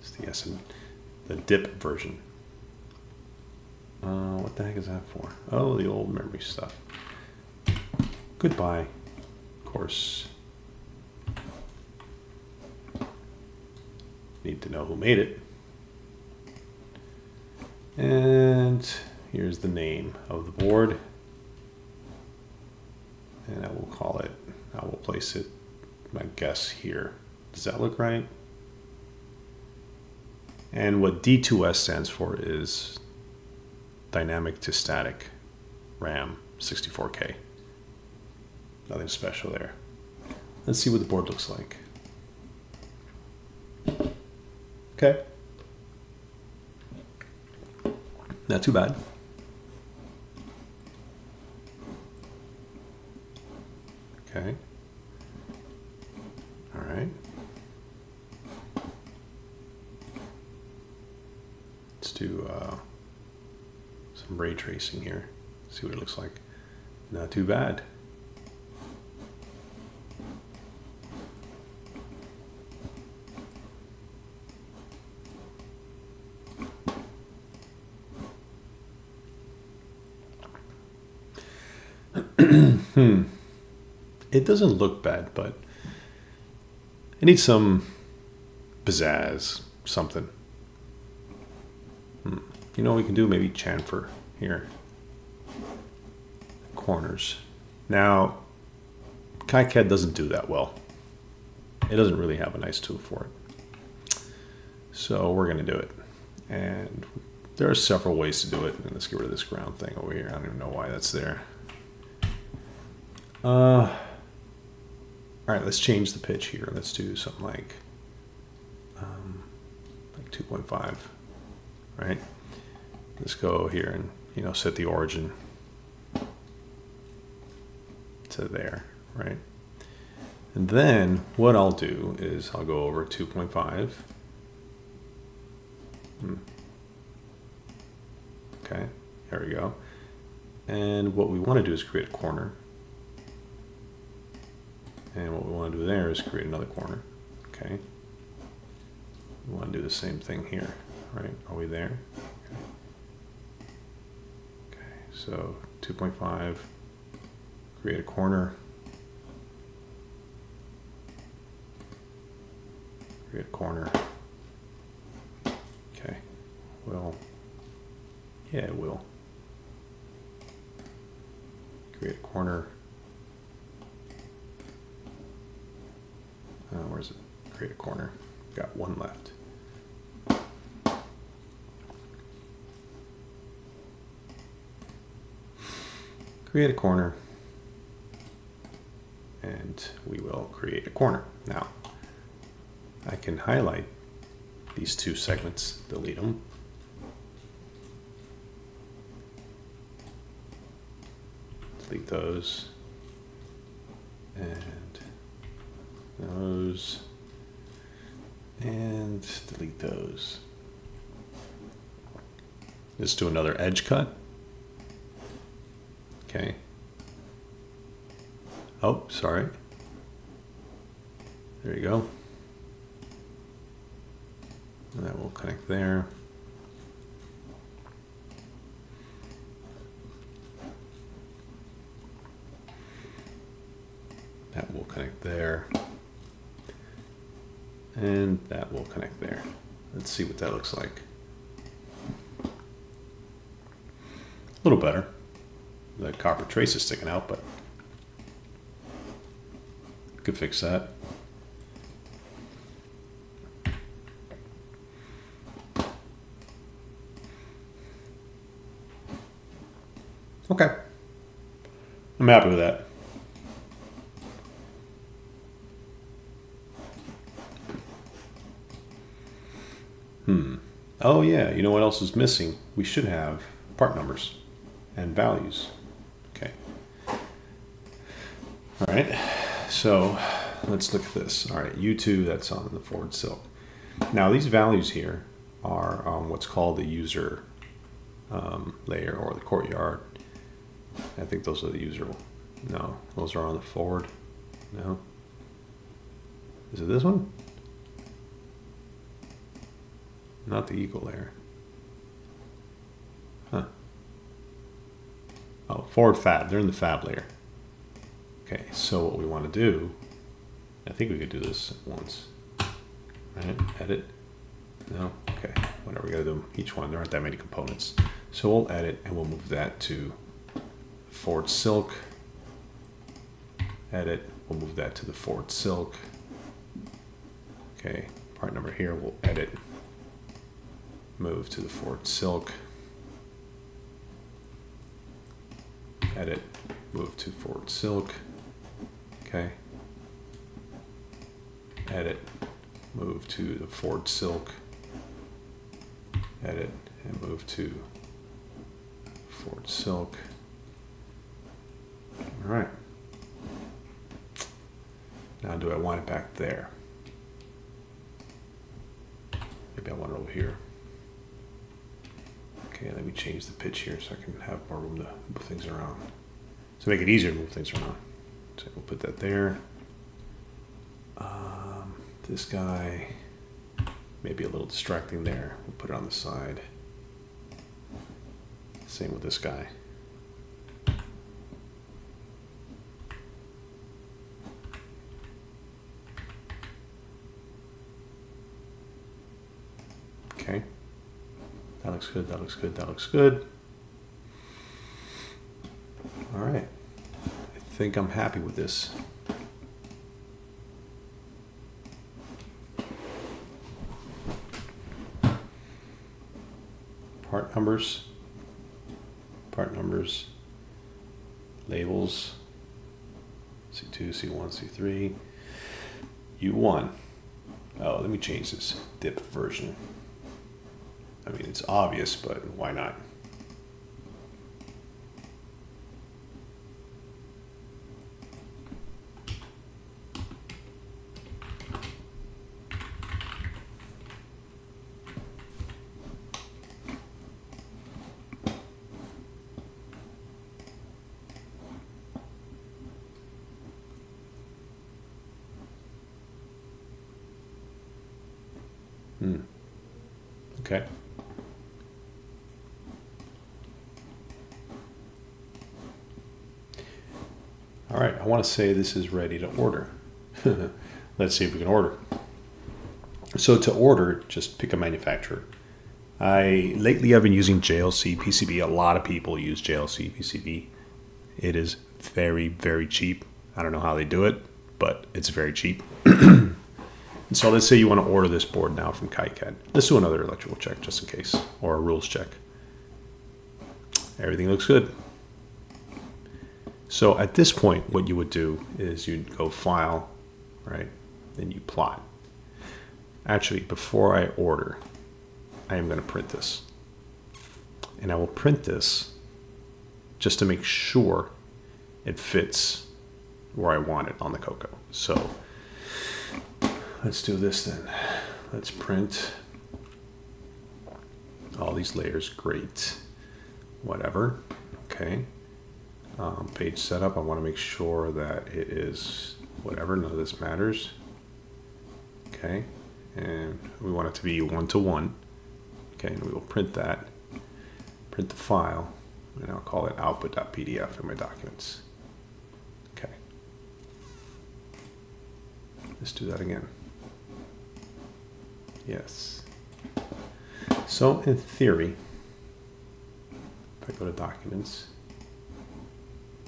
It's the SM, the dip version. Uh, what the heck is that for? Oh, the old memory stuff. Goodbye. Of course. Need to know who made it. And here's the name of the board. And I will call it, I will place it, my guess here. Does that look right? And what D2S stands for is dynamic to static RAM 64K. Nothing special there. Let's see what the board looks like. Okay. Not too bad. Okay. All right. Let's do uh, some ray tracing here. See what it looks like. Not too bad. hmm. It doesn't look bad, but it needs some pizzazz, something. Hmm. You know we can do? Maybe chamfer here. Corners. Now, KiCad doesn't do that well. It doesn't really have a nice tool for it. So we're going to do it. And there are several ways to do it. And let's get rid of this ground thing over here. I don't even know why that's there. Uh, all right, let's change the pitch here. Let's do something like um, like 2.5, right? Let's go here and you know set the origin to there, right? And then what I'll do is I'll go over 2.5. Hmm. Okay, there we go. And what we want to do is create a corner. And what we want to do there is create another corner. Okay. We want to do the same thing here, right? Are we there? So 2.5, create a corner. Create a corner. Okay. Well, yeah, it will. Create a corner. Uh, where's it? Create a corner. Got one left. Create a corner. And we will create a corner. Now, I can highlight these two segments, delete them. Delete those. And those. And delete those. Let's do another edge cut. Okay. Oh, sorry. There you go. And that will connect there. That will connect there. And that will connect there. Let's see what that looks like. A little better. The copper trace is sticking out, but could fix that. Okay. I'm happy with that. Hmm. Oh yeah, you know what else is missing? We should have part numbers and values. Okay. All right. So let's look at this. All right, U2, that's on the Ford Silk. Now these values here are on what's called the user um, layer or the courtyard. I think those are the user. No, those are on the Ford. No. Is it this one? Not the equal layer. Huh. Oh, Ford Fab. They're in the Fab layer. Okay, so what we want to do, I think we could do this once. Right, edit. No, okay, whatever, we gotta do each one. There aren't that many components. So we'll edit and we'll move that to Ford Silk. Edit, we'll move that to the Ford Silk. Okay, part number here, we'll edit, move to the Ford Silk. Edit, move to Ford Silk. Okay. Edit, move to the Ford Silk. Edit and move to Ford Silk. All right. Now do I want it back there? Maybe I want it over here. Okay, let me change the pitch here so I can have more room to move things around. To make it easier to move things around. So we'll put that there. Um, this guy, maybe a little distracting there. We'll put it on the side. Same with this guy. Okay. That looks good, that looks good, that looks good. All right. Think I'm happy with this. Part numbers, part numbers, labels, C2, C1, C3, U1. Oh, let me change this dip version. I mean, it's obvious, but why not? Hmm. Okay. All right, I want to say this is ready to order. Let's see if we can order. So to order, just pick a manufacturer. I lately I've been using JLC PCB. A lot of people use JLC PCB. It is very very cheap. I don't know how they do it, but it's very cheap. and so let's say you want to order this board now from KiCad. Let's do another electrical check just in case, or a rules check. Everything looks good. So at this point, what you would do is you'd go File, right? Then you plot. Actually, before I order, I am going to print this. And I will print this just to make sure it fits where I want it on the CoCo. So let's do this then. Let's print all these layers. Great. Whatever. Okay. Um, page setup, I want to make sure that it is whatever. None of this matters. Okay. And we want it to be one to one. Okay. And we will print that. Print the file. And I'll call it output.pdf in my documents. Okay. Let's do that again. Yes. So in theory, if I go to documents,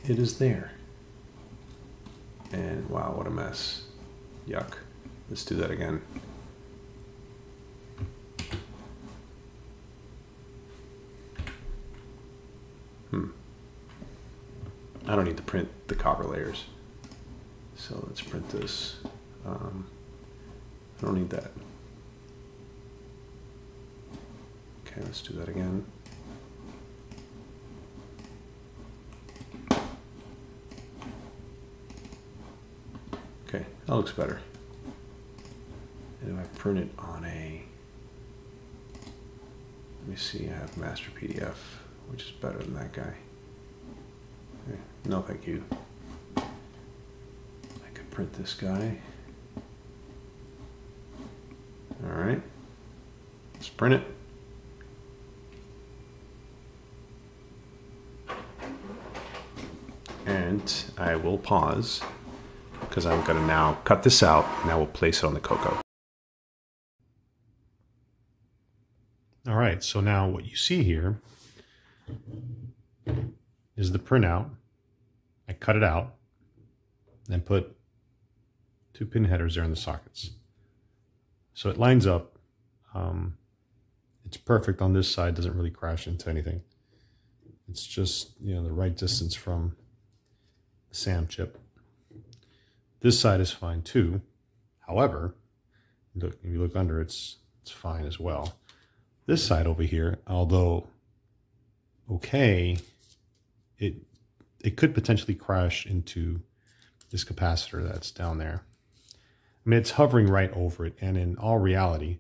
it is there. And wow, what a mess. Yuck. Let's do that again. Hmm. I don't need to print the copper layers. So let's print this. Um, I don't need that. Okay, let's do that again. Okay, that looks better. And if I print it on a, let me see, I have master PDF, which is better than that guy. Okay, no, thank you. I could print this guy. All right, let's print it. And I will pause because I'm going to now cut this out and I will place it on the CoCo. All right, so now what you see here is the printout. I cut it out and put two pin headers there in the sockets. So it lines up. Um, it's perfect on this side, doesn't really crash into anything. It's just, you know, the right distance from SAM chip. This side is fine too. However, look, if you look under, it's it's fine as well. This side over here, although okay, it it could potentially crash into this capacitor that's down there. I mean, it's hovering right over it, and in all reality,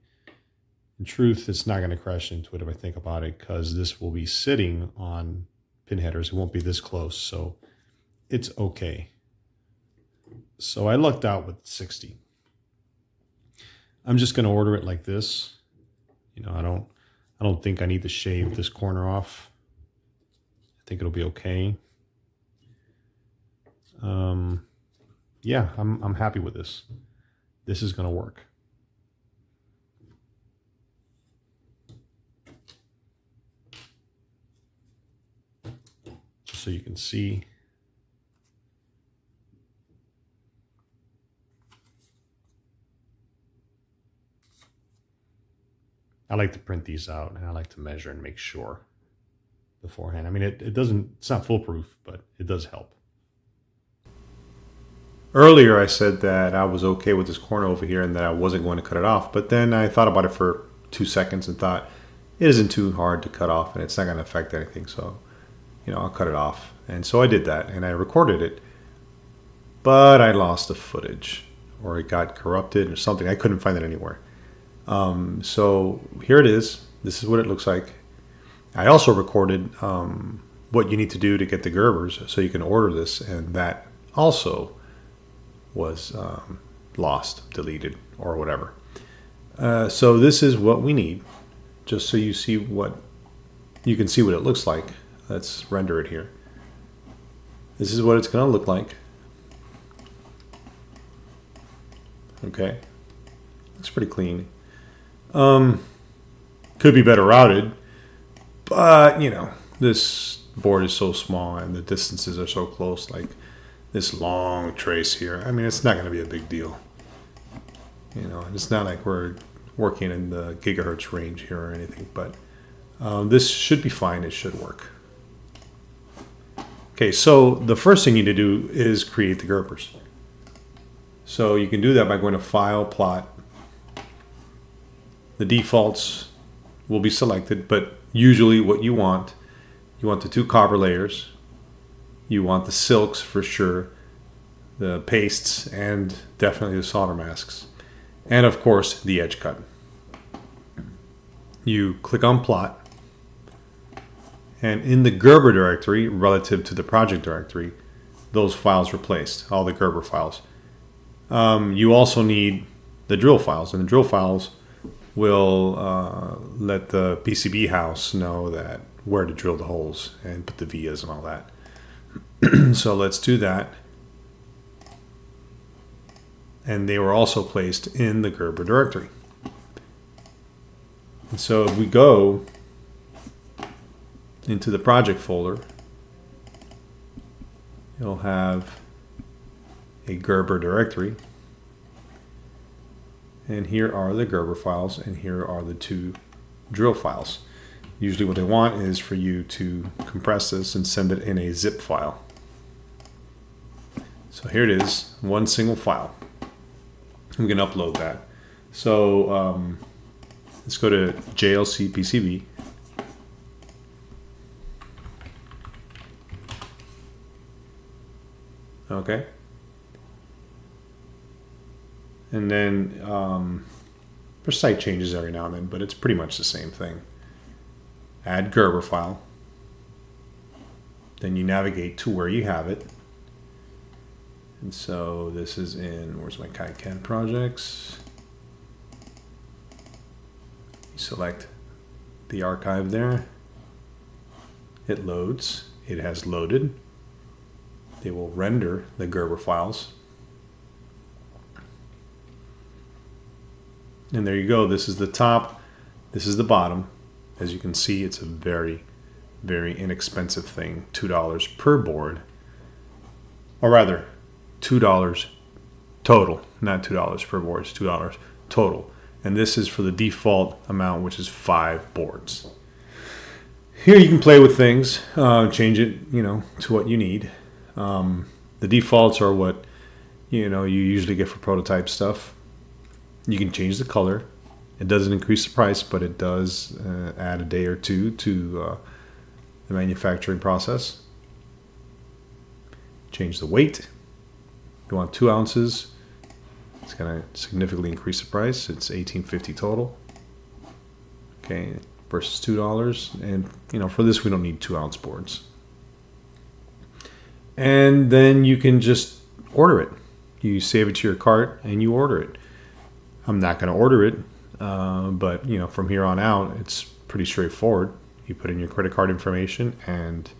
in truth, it's not going to crash into it if I think about it, because this will be sitting on pin headers. It won't be this close, so it's okay. So I lucked out with 60. I'm just going to order it like this. You know, I don't I don't think I need to shave this corner off. I think it'll be okay. Um yeah, I'm I'm happy with this. This is going to work. Just so you can see I like to print these out and I like to measure and make sure beforehand. I mean, it, it doesn't, it's not foolproof, but it does help. Earlier, I said that I was okay with this corner over here and that I wasn't going to cut it off. But then I thought about it for two seconds and thought it isn't too hard to cut off and it's not going to affect anything. So, you know, I'll cut it off. And so I did that and I recorded it. But I lost the footage or it got corrupted or something. I couldn't find it anywhere. Um, so here it is. This is what it looks like. I also recorded um, what you need to do to get the Gerbers so you can order this, and that also was um, lost, deleted, or whatever. Uh, so this is what we need, just so you see what you can see what it looks like. Let's render it here. This is what it's going to look like. Okay, looks pretty clean. Um, could be better routed, but you know this board is so small and the distances are so close. Like this long trace here, I mean, it's not going to be a big deal. You know, it's not like we're working in the gigahertz range here or anything, but um, this should be fine. It should work. Okay, so the first thing you need to do is create the Gerbers. So you can do that by going to File, Plot. The defaults will be selected, but usually what you want, you want the two copper layers, you want the silks for sure, the pastes, and definitely the solder masks. And of course, the edge cut. You click on Plot, and in the Gerber directory, relative to the project directory, those files replaced, all the Gerber files. Um, you also need the drill files, and the drill files will uh, let the PCB house know that where to drill the holes and put the vias and all that. so let's do that. And they were also placed in the Gerber directory. And so if we go into the project folder, you'll have a Gerber directory. And here are the Gerber files, and here are the two drill files. Usually what they want is for you to compress this and send it in a zip file. So here it is, one single file. I'm going to upload that. So um, let's go to JLC PCB. Okay. And then um, there's site changes every now and then, but it's pretty much the same thing. Add Gerber file. Then you navigate to where you have it. And so this is in, where's my KiCad projects? You select the archive there. It loads. It has loaded. They will render the Gerber files. And there you go. This is the top. This is the bottom. As you can see, it's a very, very inexpensive thing. $2 per board. Or rather, $2 total. Not $2 per board. It's $2 total. And this is for the default amount, which is five boards. Here you can play with things, uh, change it, you know, to what you need. Um, the defaults are what you know you usually get for prototype stuff. You can change the color. It doesn't increase the price, but it does uh, add a day or two to uh, the manufacturing process. Change the weight. You want two ounces. It's going to significantly increase the price. It's 18.50 total. Okay, versus two dollars. And you know, for this we don't need two ounce boards and then you can just order it. You save it to your cart and you order it. I'm not going to order it, uh, but you know from here on out, it's pretty straightforward. You put in your credit card information and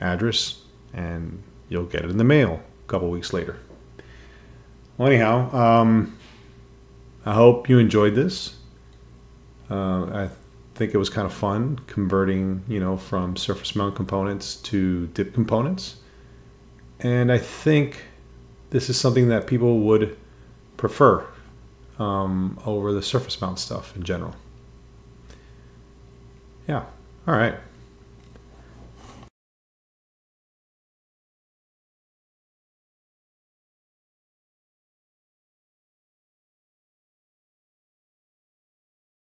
address, and you'll get it in the mail a couple weeks later. Well, anyhow, um, I hope you enjoyed this. Uh, I think it was kind of fun converting, you know, from surface mount components to dip components. And I think this is something that people would prefer um, over the surface mount stuff in general. Yeah. All right.